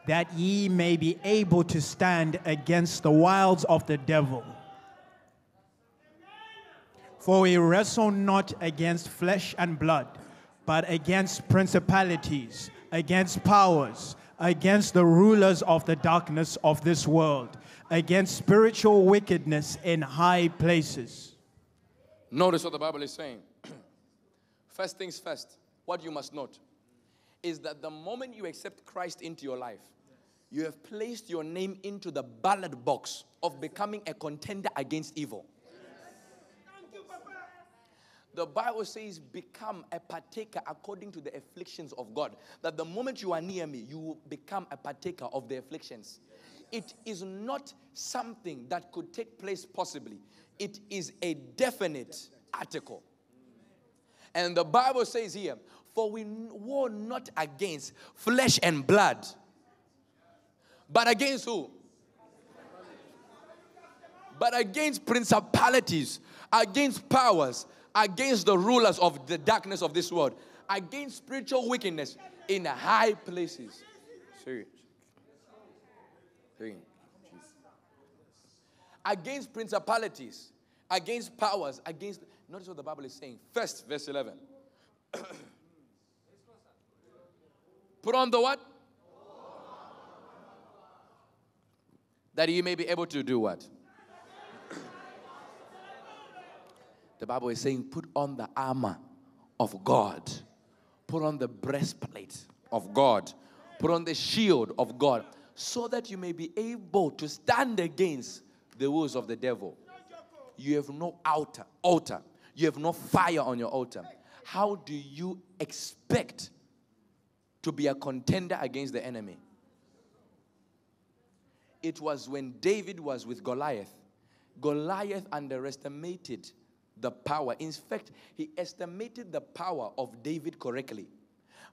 that ye may be able to stand against the wiles of the devil. For we wrestle not against flesh and blood, but against principalities, against powers, against the rulers of the darkness of this world, against spiritual wickedness in high places. Notice what the Bible is saying. first things first, what you must note is that the moment you accept Christ into your life, you have placed your name into the ballot box of becoming a contender against evil. The Bible says, become a partaker according to the afflictions of God. That the moment you are near me, you will become a partaker of the afflictions. It is not something that could take place possibly, it is a definite article. And the Bible says here, for we war not against flesh and blood, but against who? But against principalities, against powers, against the rulers of the darkness of this world, against spiritual wickedness in high places. Against principalities, against powers, against. Notice what the Bible is saying. First, verse 11. Put on the what? That you may be able to do what? The Bible is saying, put on the armor of God, put on the breastplate of God, put on the shield of God, so that you may be able to stand against the woes of the devil. You have no altar, altar. You have no fire on your altar. How do you expect to be a contender against the enemy? It was when David was with Goliath. Goliath underestimated the power. In fact, he estimated the power of David correctly,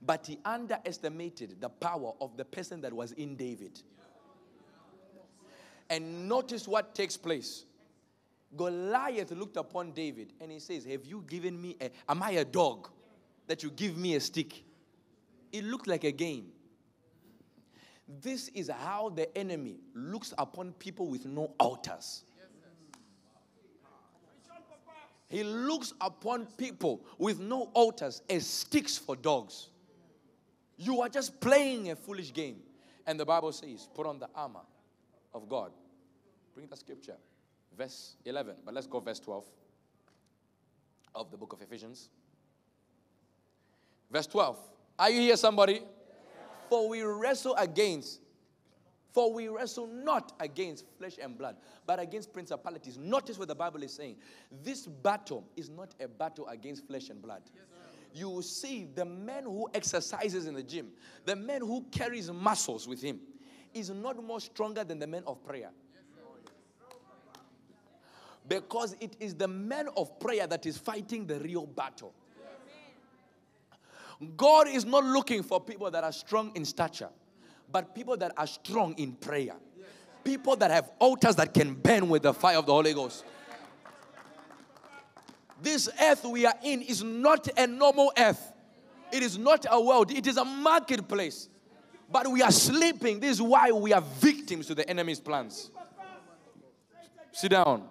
but he underestimated the power of the person that was in David. And notice what takes place. Goliath looked upon David and he says, Have you given me a, am I a dog that you give me a stick? It looked like a game. This is how the enemy looks upon people with no altars. He looks upon people with no altars as sticks for dogs. You are just playing a foolish game. And the Bible says, put on the armor of God. Bring the scripture. Verse 11. But let's go verse 12 of the book of Ephesians. Verse 12. Are you here, somebody? For we wrestle against for we wrestle not against flesh and blood, but against principalities. Notice what the Bible is saying. This battle is not a battle against flesh and blood. you will see the man who exercises in the gym, the man who carries muscles with him, is not more stronger than the man of prayer. Because it is the man of prayer that is fighting the real battle. God is not looking for people that are strong in stature but people that are strong in prayer. People that have altars that can burn with the fire of the Holy Ghost. This earth we are in is not a normal earth. It is not a world, it is a marketplace. But we are sleeping. This is why we are victims to the enemy's plans. Sit down.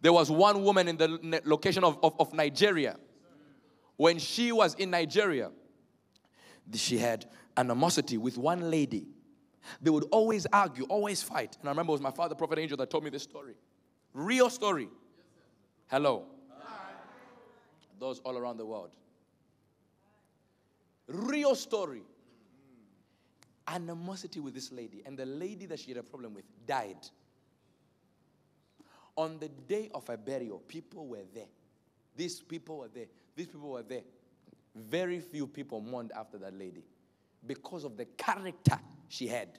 There was one woman in the location of, of, of Nigeria. When she was in Nigeria, she had animosity with one lady. They would always argue, always fight. And I remember it was my father, Prophet Angel, that told me this story. Real story. Hello. Those all around the world. Real story. Animosity with this lady. And the lady that she had a problem with died. On the day of her burial, people were there. These people were there. These people were there. Very few people mourned after that lady because of the character she had.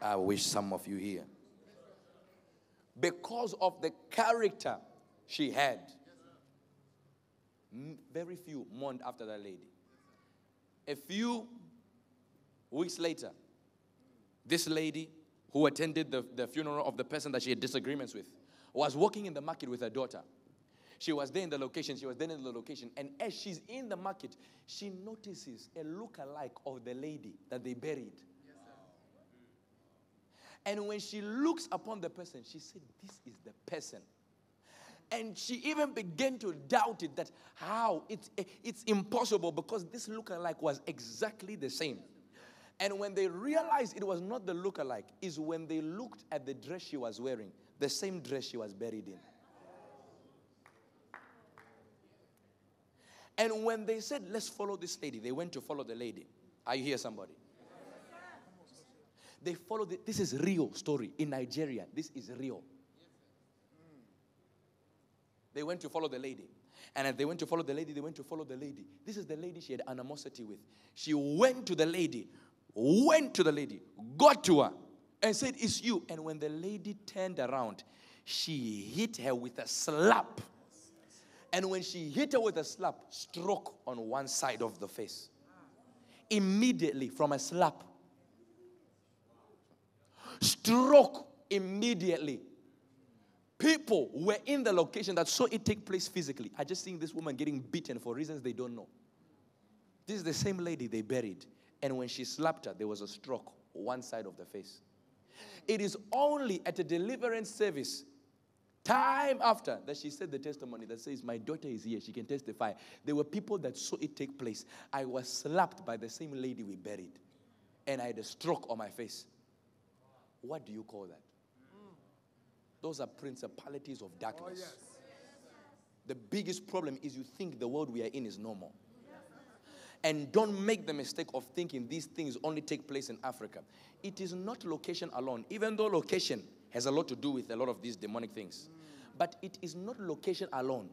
I wish some of you here. Because of the character she had. Very few mourned after that lady. A few weeks later, this lady who attended the, the funeral of the person that she had disagreements with was walking in the market with her daughter. She was there in the location, she was there in the location. And as she's in the market, she notices a look-alike of the lady that they buried. And when she looks upon the person, she said, This is the person. And she even began to doubt it that how it's, it's impossible because this look-alike was exactly the same. And when they realized it was not the look-alike, is when they looked at the dress she was wearing, the same dress she was buried in. And when they said, let's follow this lady, they went to follow the lady. Are you here, somebody? They followed it. This is real story in Nigeria. This is real. They went to follow the lady. And as they went to follow the lady, they went to follow the lady. This is the lady she had animosity with. She went to the lady, went to the lady, got to her, and said, It's you. And when the lady turned around, she hit her with a slap. And when she hit her with a slap, struck on one side of the face. Immediately from a slap. Struck immediately. People were in the location that saw it take place physically. I just seen this woman getting beaten for reasons they don't know. This is the same lady they buried. And when she slapped her, there was a stroke, one side of the face. It is only at a deliverance service Time after that, she said the testimony that says, My daughter is here. She can testify. There were people that saw it take place. I was slapped by the same lady we buried, and I had a stroke on my face. What do you call that? Those are principalities of darkness. Oh, yes. The biggest problem is you think the world we are in is normal. And don't make the mistake of thinking these things only take place in Africa. It is not location alone, even though location has a lot to do with a lot of these demonic things. But it is not location alone.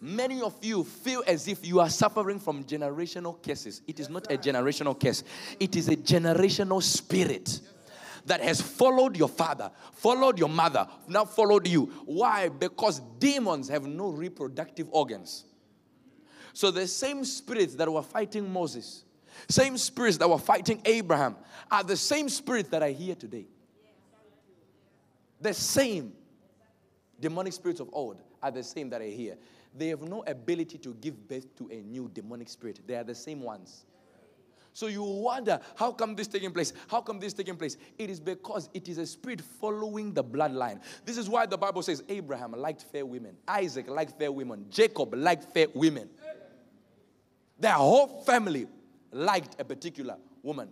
Many of you feel as if you are suffering from generational cases. It is not a generational case, it is a generational spirit that has followed your father, followed your mother, now followed you. Why? Because demons have no reproductive organs. So the same spirits that were fighting Moses, same spirits that were fighting Abraham are the same spirits that are here today. The same demonic spirits of old are the same that are here. They have no ability to give birth to a new demonic spirit. They are the same ones. So you wonder, how come this taking place? How come this taking place? It is because it is a spirit following the bloodline. This is why the Bible says Abraham liked fair women, Isaac liked fair women, Jacob liked fair women. Their whole family liked a particular woman.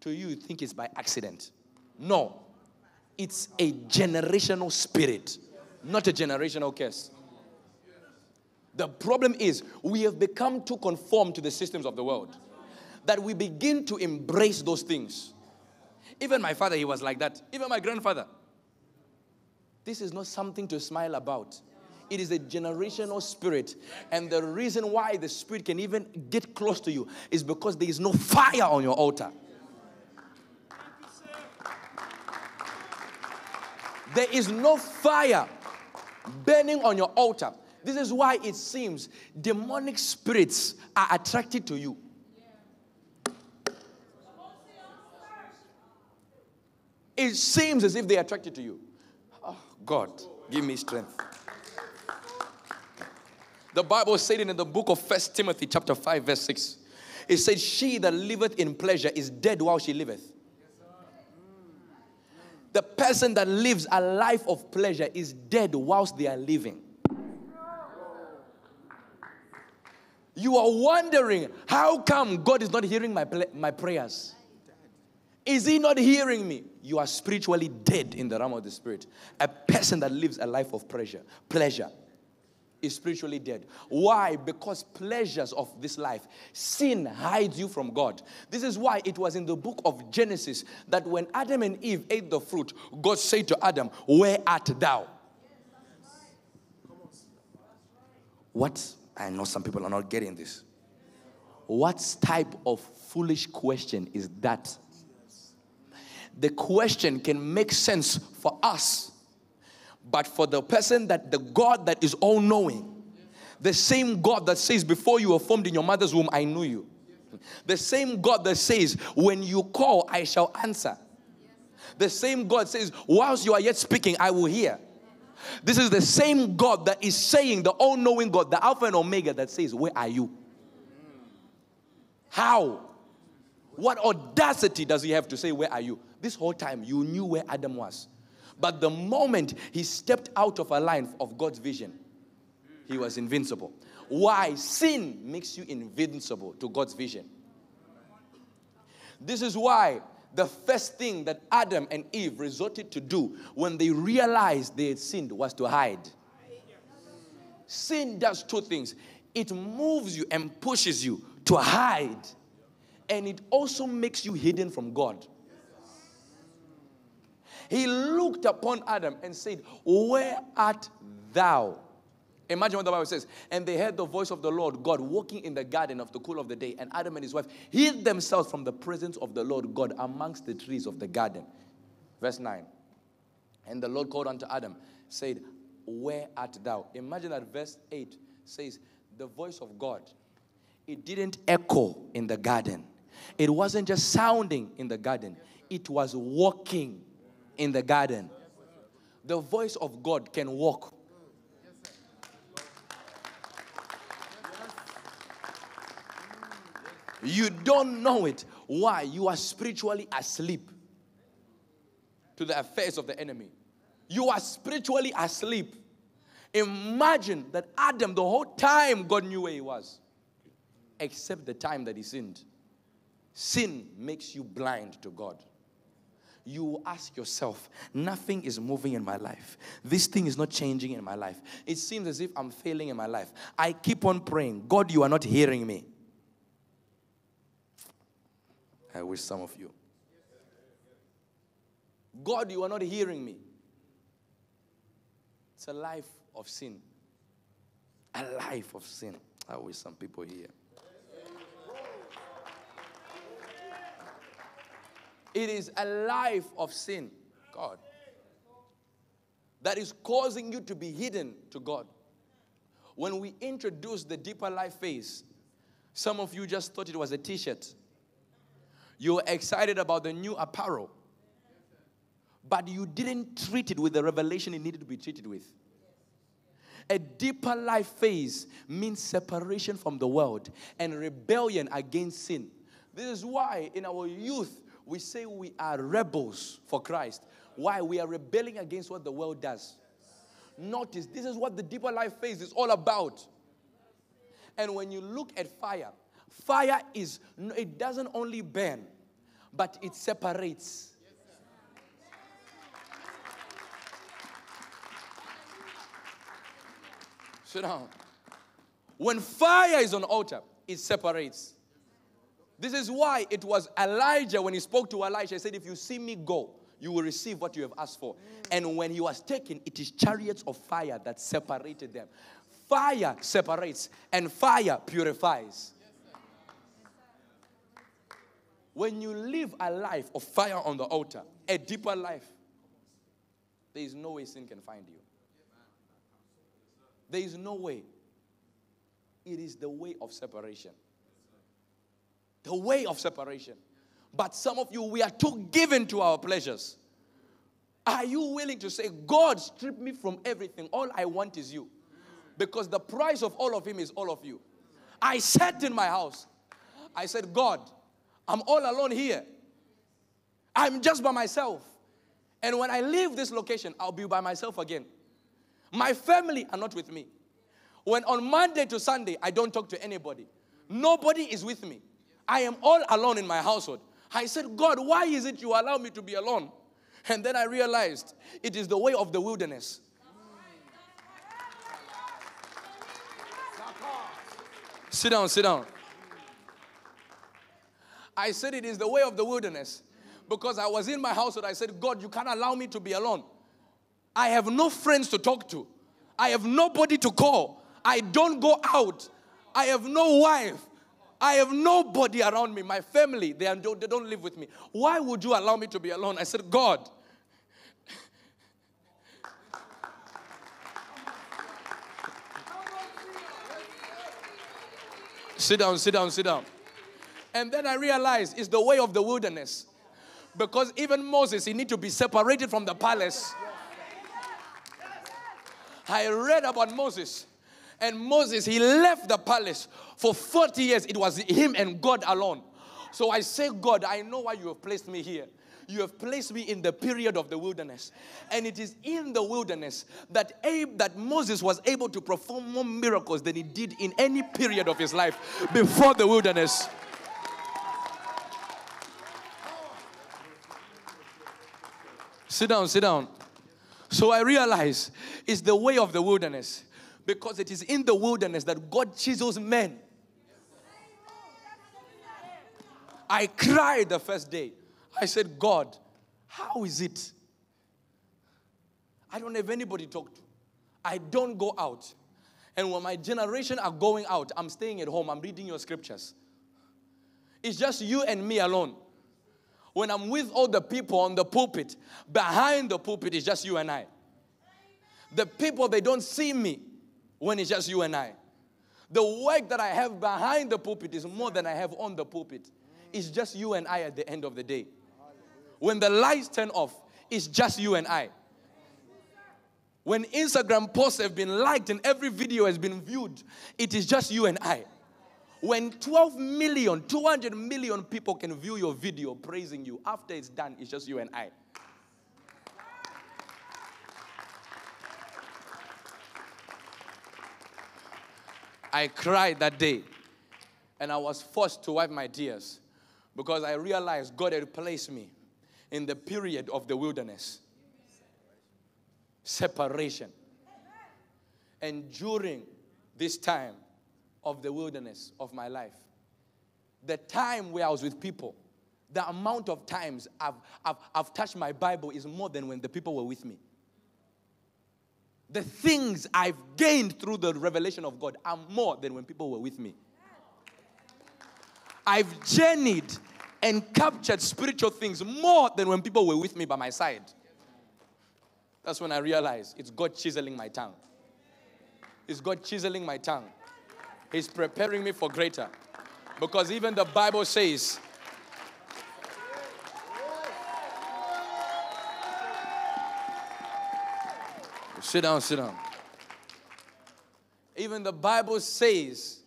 To you, you think it's by accident. No. It's a generational spirit, not a generational curse. The problem is we have become too conformed to the systems of the world that we begin to embrace those things. Even my father, he was like that. Even my grandfather. This is not something to smile about. It is a generational spirit. And the reason why the spirit can even get close to you is because there is no fire on your altar. There is no fire burning on your altar. This is why it seems demonic spirits are attracted to you. It seems as if they are attracted to you. Oh, God, give me strength. The Bible said it in the book of First Timothy, chapter 5, verse 6. It said, She that liveth in pleasure is dead while she liveth. The person that lives a life of pleasure is dead whilst they are living. You are wondering, how come God is not hearing my, my prayers? Is He not hearing me? You are spiritually dead in the realm of the Spirit. A person that lives a life of pleasure, pleasure, is spiritually dead. Why? Because pleasures of this life, sin hides you from God. This is why it was in the book of Genesis that when Adam and Eve ate the fruit, God said to Adam, Where art thou? What? I know some people are not getting this. What type of foolish question is that? The question can make sense for us but for the person that the God that is all knowing, the same God that says, Before you were formed in your mother's womb, I knew you. The same God that says, When you call, I shall answer. The same God says, Whilst you are yet speaking, I will hear. This is the same God that is saying, the all knowing God, the Alpha and Omega, that says, Where are you? How? What audacity does he have to say, Where are you? This whole time, you knew where Adam was. But the moment he stepped out of a line of God's vision, he was invincible. Why? Sin makes you invincible to God's vision. This is why the first thing that Adam and Eve resorted to do when they realized they had sinned was to hide. Sin does two things it moves you and pushes you to hide, and it also makes you hidden from God. He looked upon Adam and said, Where art thou? Imagine what the Bible says. And they heard the voice of the Lord God walking in the garden of the cool of the day. And Adam and his wife hid themselves from the presence of the Lord God amongst the trees of the garden. Verse 9. And the Lord called unto Adam, said, Where art thou? Imagine that verse 8 says, The voice of God. It didn't echo in the garden, it wasn't just sounding in the garden, it was walking in the garden. The voice of God can walk. You don't know it. Why? You are spiritually asleep to the affairs of the enemy. You are spiritually asleep. Imagine that Adam, the whole time, God knew where he was, except the time that he sinned. Sin makes you blind to God you ask yourself, nothing is moving in my life. This thing is not changing in my life. It seems as if I'm failing in my life. I keep on praying, God, you are not hearing me. I wish some of you. God, you are not hearing me. It's a life of sin. A life of sin. I wish some people here. It is a life of sin, God, that is causing you to be hidden to God. When we introduced the deeper life phase, some of you just thought it was a t shirt. You were excited about the new apparel, but you didn't treat it with the revelation it needed to be treated with. A deeper life phase means separation from the world and rebellion against sin. This is why in our youth we say we are rebels for Christ. Why? We are rebelling against what the world does. Notice, this is what the deeper life phase is all about. And when you look at fire, fire is, it doesn't only burn, but it separates. Sit down. When fire is on altar, it separates. This is why it was Elijah when he spoke to Elisha, he said, If you see me go, you will receive what you have asked for. And when he was taken, it is chariots of fire that separated them. Fire separates, and fire purifies. When you live a life of fire on the altar, a deeper life, there is no way sin can find you. There is no way. It is the way of separation. The way of separation. But some of you, we are too given to our pleasures. Are you willing to say, God, strip me from everything? All I want is you. Because the price of all of Him is all of you. I sat in my house. I said, God, I'm all alone here. I'm just by myself. And when I leave this location, I'll be by myself again. My family are not with me. When on Monday to Sunday, I don't talk to anybody. Nobody is with me. I am all alone in my household. I said, God, why is it you allow me to be alone? And then I realized it is the way of the wilderness. Sit down, sit down. I said it is the way of the wilderness because I was in my household. I said, God, you can't allow me to be alone. I have no friends to talk to, I have nobody to call. I don't go out. I have no wife. I have nobody around me. My family, they, are, they don't live with me. Why would you allow me to be alone? I said, God. sit down, sit down, sit down. And then I realized it's the way of the wilderness. Because even Moses, he need to be separated from the palace. I read about Moses. And Moses, he left the palace for 40 years. It was him and God alone. So I say, God, I know why you have placed me here. You have placed me in the period of the wilderness. And it is in the wilderness that Abe, that Moses was able to perform more miracles than he did in any period of his life before the wilderness. Sit down, sit down. So I realize it's the way of the wilderness because it is in the wilderness that God chisels men. I cried the first day. I said, God, how is it? I don't have anybody to talk to. I don't go out. And when my generation are going out, I'm staying at home. I'm reading your scriptures. It's just you and me alone. When I'm with all the people on the pulpit, behind the pulpit is just you and I. The people, they don't see me when it's just you and I. The work that I have behind the pulpit is more than I have on the pulpit. It's just you and I at the end of the day. When the lights turn off, it's just you and I. When Instagram posts have been liked and every video has been viewed, it is just you and I. When 12 million, 200 million people can view your video praising you, after it's done, it's just you and I. I cried that day. And I was forced to wipe my tears because I realized God had placed me in the period of the wilderness. Separation. And during this time of the wilderness of my life, the time where I was with people, the amount of times I've, I've, I've touched my Bible is more than when the people were with me the things I've gained through the revelation of God are more than when people were with me. I've journeyed and captured spiritual things more than when people were with me by my side. That's when I realized it's God chiseling my tongue. It's God chiseling my tongue. He's preparing me for greater. Because even the Bible says, Sit down, sit down. Even the Bible says,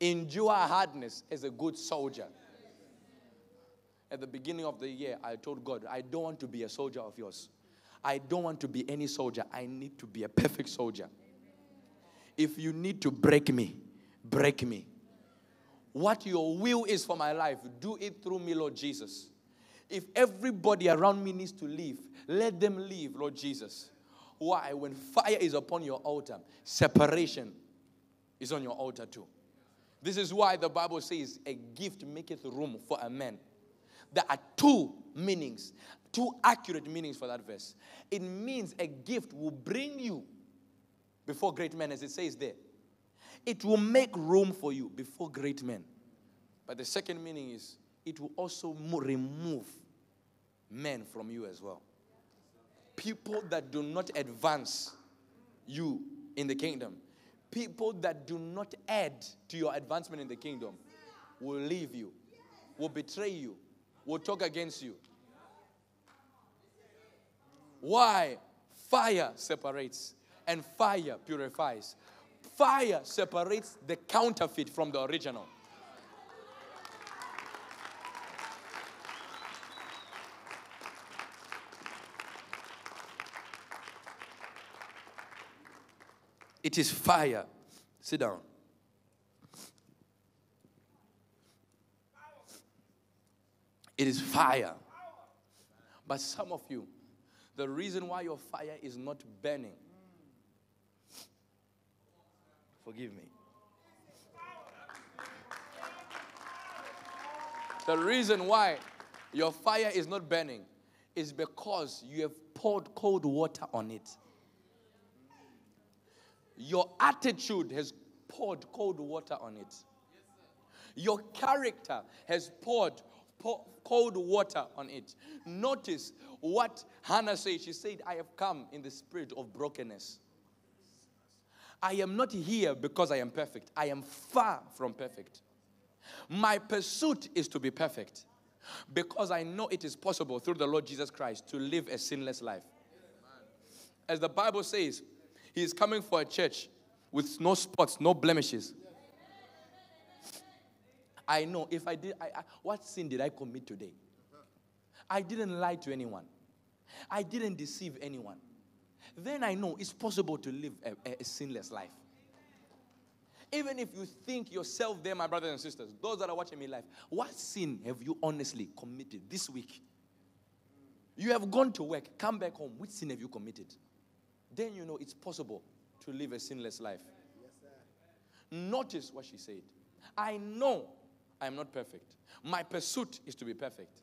endure hardness as a good soldier. At the beginning of the year, I told God, I don't want to be a soldier of yours. I don't want to be any soldier. I need to be a perfect soldier. If you need to break me, break me. What your will is for my life, do it through me, Lord Jesus. If everybody around me needs to leave, let them leave, Lord Jesus. Why? When fire is upon your altar, separation is on your altar too. This is why the Bible says a gift maketh room for a man. There are two meanings, two accurate meanings for that verse. It means a gift will bring you before great men, as it says there. It will make room for you before great men. But the second meaning is it will also remove men from you as well. People that do not advance you in the kingdom, people that do not add to your advancement in the kingdom, will leave you, will betray you, will talk against you. Why? Fire separates and fire purifies. Fire separates the counterfeit from the original. It is fire. Sit down. It is fire. But some of you, the reason why your fire is not burning, forgive me. The reason why your fire is not burning is because you have poured cold water on it. Your attitude has poured cold water on it. Your character has poured cold water on it. Notice what Hannah said. She said, I have come in the spirit of brokenness. I am not here because I am perfect. I am far from perfect. My pursuit is to be perfect because I know it is possible through the Lord Jesus Christ to live a sinless life. As the Bible says, he is coming for a church with no spots, no blemishes. I know if I did, I, I, what sin did I commit today? I didn't lie to anyone, I didn't deceive anyone. Then I know it's possible to live a, a sinless life. Even if you think yourself there, my brothers and sisters, those that are watching me live, what sin have you honestly committed this week? You have gone to work, come back home. Which sin have you committed? Then you know it's possible to live a sinless life. Notice what she said. I know I am not perfect. My pursuit is to be perfect.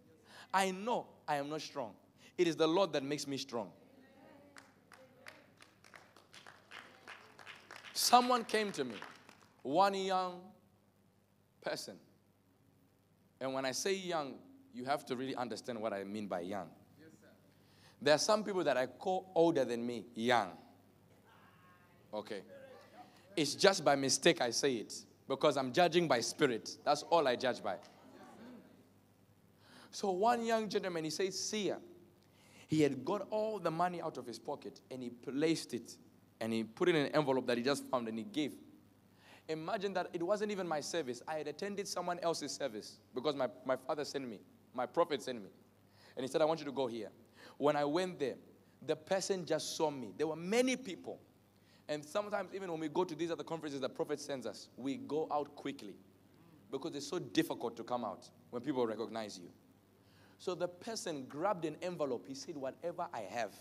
I know I am not strong. It is the Lord that makes me strong. Someone came to me, one young person. And when I say young, you have to really understand what I mean by young. There are some people that I call older than me young. Okay. It's just by mistake I say it because I'm judging by spirit. That's all I judge by. So one young gentleman, he says, Seer, he had got all the money out of his pocket and he placed it and he put it in an envelope that he just found and he gave. Imagine that it wasn't even my service. I had attended someone else's service because my, my father sent me, my prophet sent me. And he said, I want you to go here. When I went there, the person just saw me. There were many people. And sometimes, even when we go to these other conferences the prophet sends us, we go out quickly because it's so difficult to come out when people recognize you. So the person grabbed an envelope. He said, Whatever I have.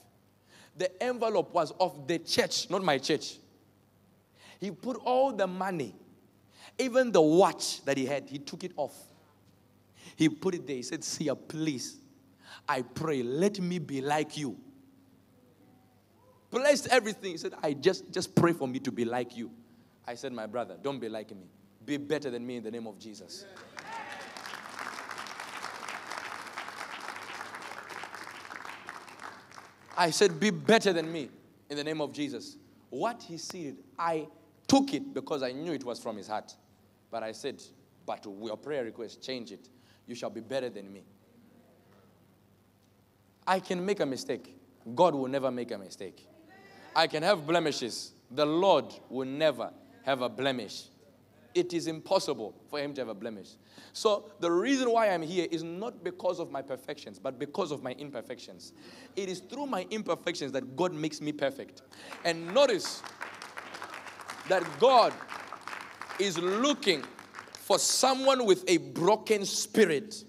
The envelope was of the church, not my church. He put all the money, even the watch that he had, he took it off. He put it there. He said, Seer, please I pray, let me be like you. Blessed everything. He said, I just, just pray for me to be like you. I said, My brother, don't be like me. Be better than me in the name of Jesus. I said, Be better than me in the name of Jesus. What he said, I took it because I knew it was from his heart. But I said, But your prayer request, change it. You shall be better than me. I can make a mistake. God will never make a mistake. I can have blemishes. The Lord will never have a blemish. It is impossible for him to have a blemish. So, the reason why I'm here is not because of my perfections, but because of my imperfections. It is through my imperfections that God makes me perfect. And notice that God is looking for someone with a broken spirit,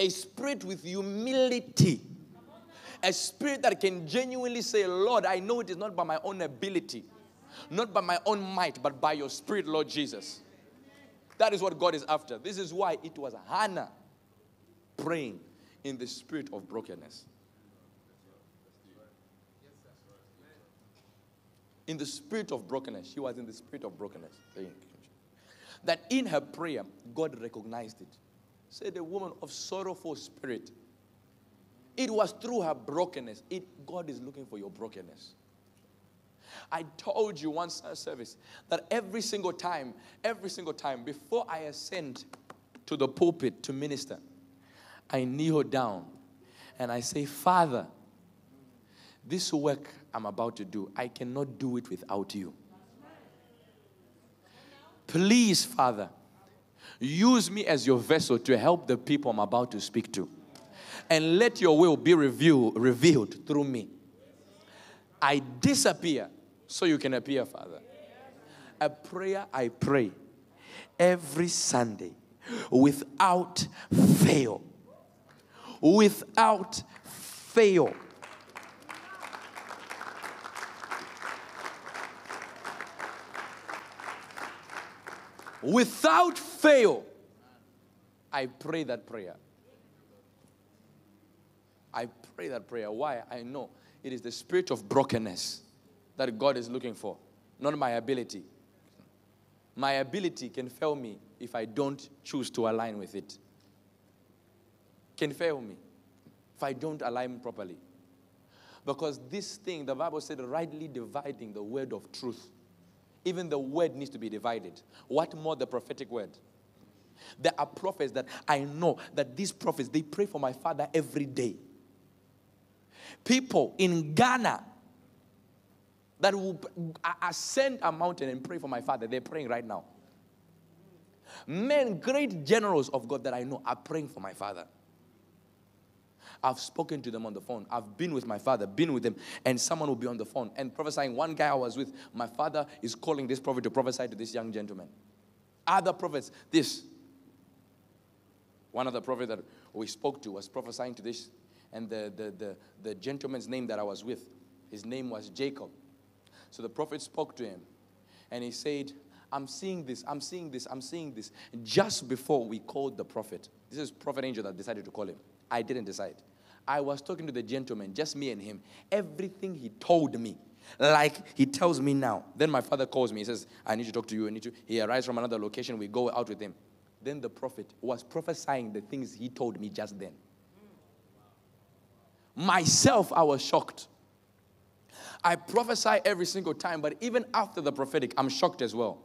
a spirit with humility a spirit that can genuinely say, Lord, I know it is not by my own ability, not by my own might, but by your spirit, Lord Jesus. That is what God is after. This is why it was Hannah praying in the spirit of brokenness. In the spirit of brokenness. She was in the spirit of brokenness. That in her prayer, God recognized it. Said, a woman of sorrowful spirit it was through her brokenness. It, God is looking for your brokenness. I told you once service that every single time, every single time, before I ascend to the pulpit to minister, I kneel down and I say, Father, this work I'm about to do, I cannot do it without you. Please, Father, use me as your vessel to help the people I'm about to speak to and let your will be revealed, revealed through me. I disappear so you can appear, Father. A prayer I pray every Sunday without fail. Without fail. Without fail, I pray that prayer. I pray that prayer. Why? I know it is the spirit of brokenness that God is looking for, not my ability. My ability can fail me if I don't choose to align with it. Can fail me if I don't align properly. Because this thing, the Bible said, rightly dividing the word of truth. Even the word needs to be divided. What more the prophetic word? There are prophets that I know that these prophets, they pray for my father every day people in Ghana that will ascend a mountain and pray for my father. They're praying right now. Men, great generals of God that I know, are praying for my father. I've spoken to them on the phone. I've been with my father, been with them, and someone will be on the phone and prophesying. One guy I was with, my father is calling this prophet to prophesy to this young gentleman. Other prophets, this. One of the prophets that we spoke to was prophesying to this and the, the, the, the gentleman's name that I was with, his name was Jacob. So the prophet spoke to him and he said, I'm seeing this, I'm seeing this, I'm seeing this. Just before we called the prophet, this is Prophet Angel that decided to call him. I didn't decide. I was talking to the gentleman, just me and him. Everything he told me, like he tells me now. Then my father calls me. He says, I need to talk to you. I need to. He arrives from another location. We go out with him. Then the prophet was prophesying the things he told me just then. Myself, I was shocked. I prophesy every single time, but even after the prophetic, I'm shocked as well.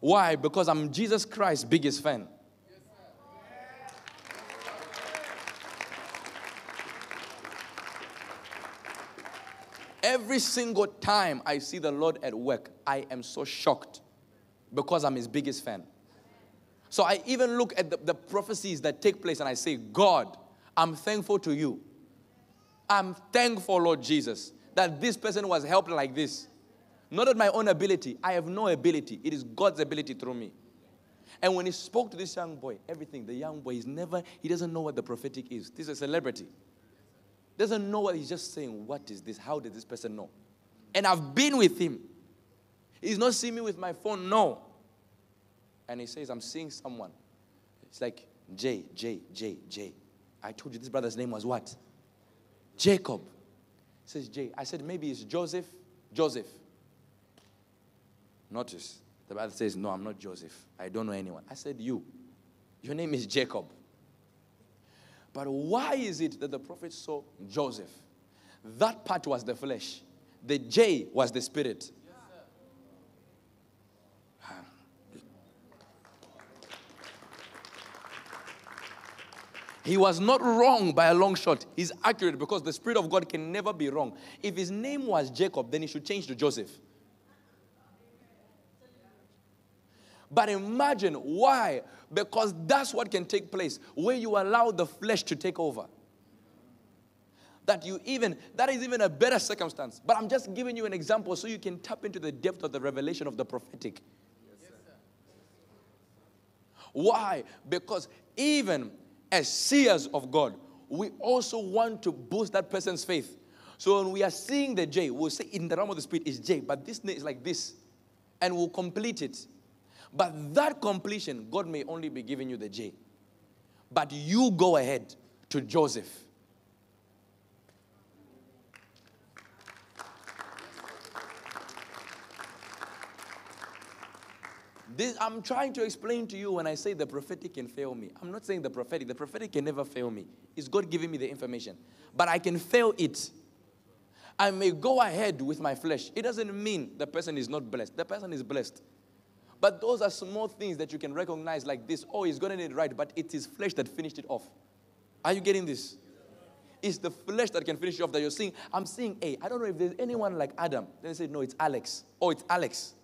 Why? Because I'm Jesus Christ's biggest fan. Every single time I see the Lord at work, I am so shocked because I'm his biggest fan. So I even look at the, the prophecies that take place and I say, God, I'm thankful to you I'm thankful, Lord Jesus, that this person was helped like this. Not at my own ability. I have no ability. It is God's ability through me. And when he spoke to this young boy, everything, the young boy is never, he doesn't know what the prophetic is. This is a celebrity. Doesn't know what he's just saying. What is this? How did this person know? And I've been with him. He's not seeing me with my phone, no. And he says, I'm seeing someone. It's like J, J, J, J. I told you this brother's name was what? Jacob. says J. I said, maybe it's Joseph. Joseph. Notice, the Bible says, no, I'm not Joseph. I don't know anyone. I said, you. Your name is Jacob. But why is it that the prophet saw Joseph? That part was the flesh. The J was the spirit. He was not wrong by a long shot. He's accurate because the Spirit of God can never be wrong. If his name was Jacob, then he should change to Joseph. But imagine why? Because that's what can take place where you allow the flesh to take over. That you even, that is even a better circumstance. But I'm just giving you an example so you can tap into the depth of the revelation of the prophetic. Yes, why? Because even as seers of God, we also want to boost that person's faith. So when we are seeing the J, we'll say in the realm of the spirit is J, but this name is like this, and we'll complete it. But that completion, God may only be giving you the J. But you go ahead to Joseph. This, I'm trying to explain to you when I say the prophetic can fail me. I'm not saying the prophetic. The prophetic can never fail me. It's God giving me the information. But I can fail it. I may go ahead with my flesh. It doesn't mean the person is not blessed. The person is blessed. But those are small things that you can recognize like this. Oh, he's gotten it right, but it is flesh that finished it off. Are you getting this? It's the flesh that can finish it off that you're seeing. I'm seeing A. I don't know if there's anyone like Adam. Then they say, no, it's Alex. Oh, it's Alex.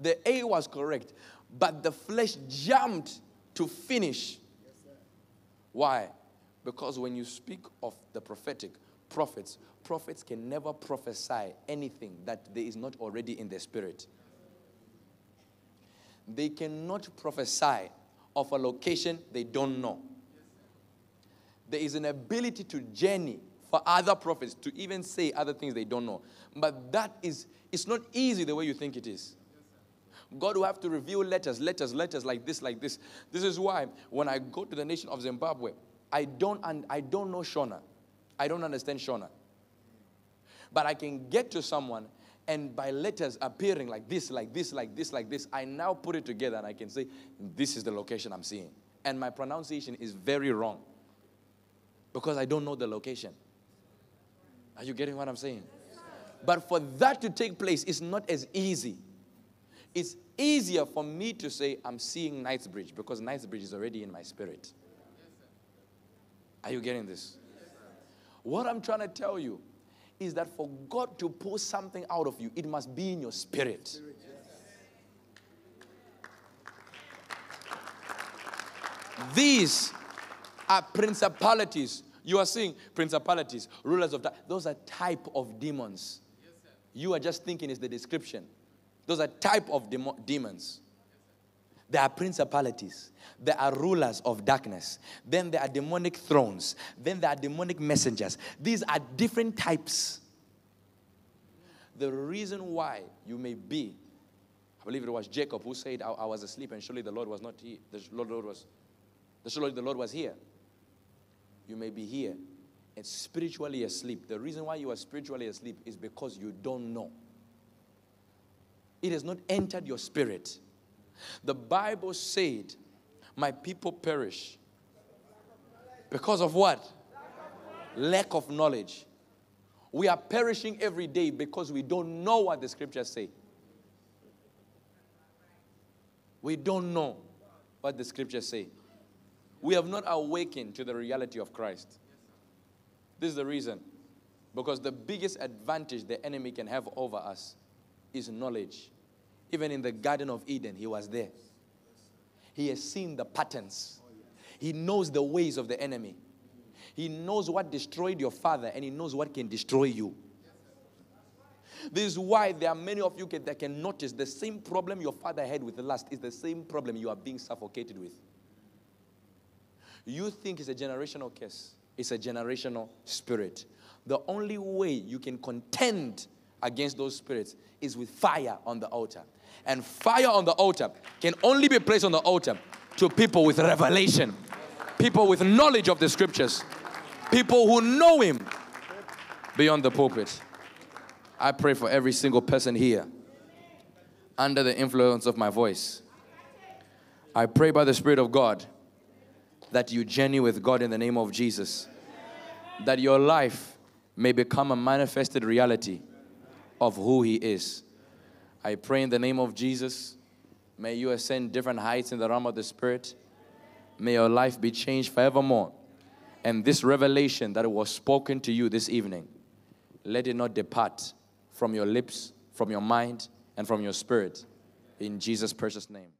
The A was correct, but the flesh jumped to finish. Why? Because when you speak of the prophetic, prophets, prophets can never prophesy anything that there is not already in their spirit they cannot prophesy of a location they don't know. There is an ability to journey for other prophets to even say other things they don't know. But that is, it's not easy the way you think it is. God will have to reveal letters, letters, letters like this, like this. This is why when I go to the nation of Zimbabwe, I don't, and I don't know Shona. I don't understand Shona. But I can get to someone and by letters appearing like this, like this, like this, like this, I now put it together and I can say, this is the location I'm seeing. And my pronunciation is very wrong because I don't know the location. Are you getting what I'm saying? But for that to take place, it's not as easy. It's easier for me to say, I'm seeing Knightsbridge because Knightsbridge is already in my spirit. Are you getting this? What I'm trying to tell you is that for God to pull something out of you, it must be in your spirit. These are principalities. You are seeing principalities, rulers of that. Those are type of demons. You are just thinking is the description. Those are type of demo- demons. There are principalities. There are rulers of darkness. Then there are demonic thrones. Then there are demonic messengers. These are different types. The reason why you may be, I believe it was Jacob who said, I, I was asleep and surely the Lord was not here. The Lord, Lord was, the surely the Lord was here. You may be here and spiritually asleep. The reason why you are spiritually asleep is because you don't know. It has not entered your spirit. The Bible said, My people perish. Because of what? Lack of knowledge. We are perishing every day because we don't know what the scriptures say. We don't know what the scriptures say. We have not awakened to the reality of Christ. This is the reason. Because the biggest advantage the enemy can have over us is knowledge. Even in the Garden of Eden, he was there. He has seen the patterns, he knows the ways of the enemy. He knows what destroyed your father, and he knows what can destroy you. This is why there are many of you that can notice the same problem your father had with the lust is the same problem you are being suffocated with. You think it's a generational curse, it's a generational spirit. The only way you can contend against those spirits is with fire on the altar. And fire on the altar can only be placed on the altar to people with revelation, people with knowledge of the scriptures, people who know Him beyond the pulpit. I pray for every single person here under the influence of my voice. I pray by the Spirit of God that you journey with God in the name of Jesus, that your life may become a manifested reality of who He is. I pray in the name of Jesus, may you ascend different heights in the realm of the Spirit. May your life be changed forevermore. And this revelation that was spoken to you this evening, let it not depart from your lips, from your mind, and from your spirit. In Jesus' precious name.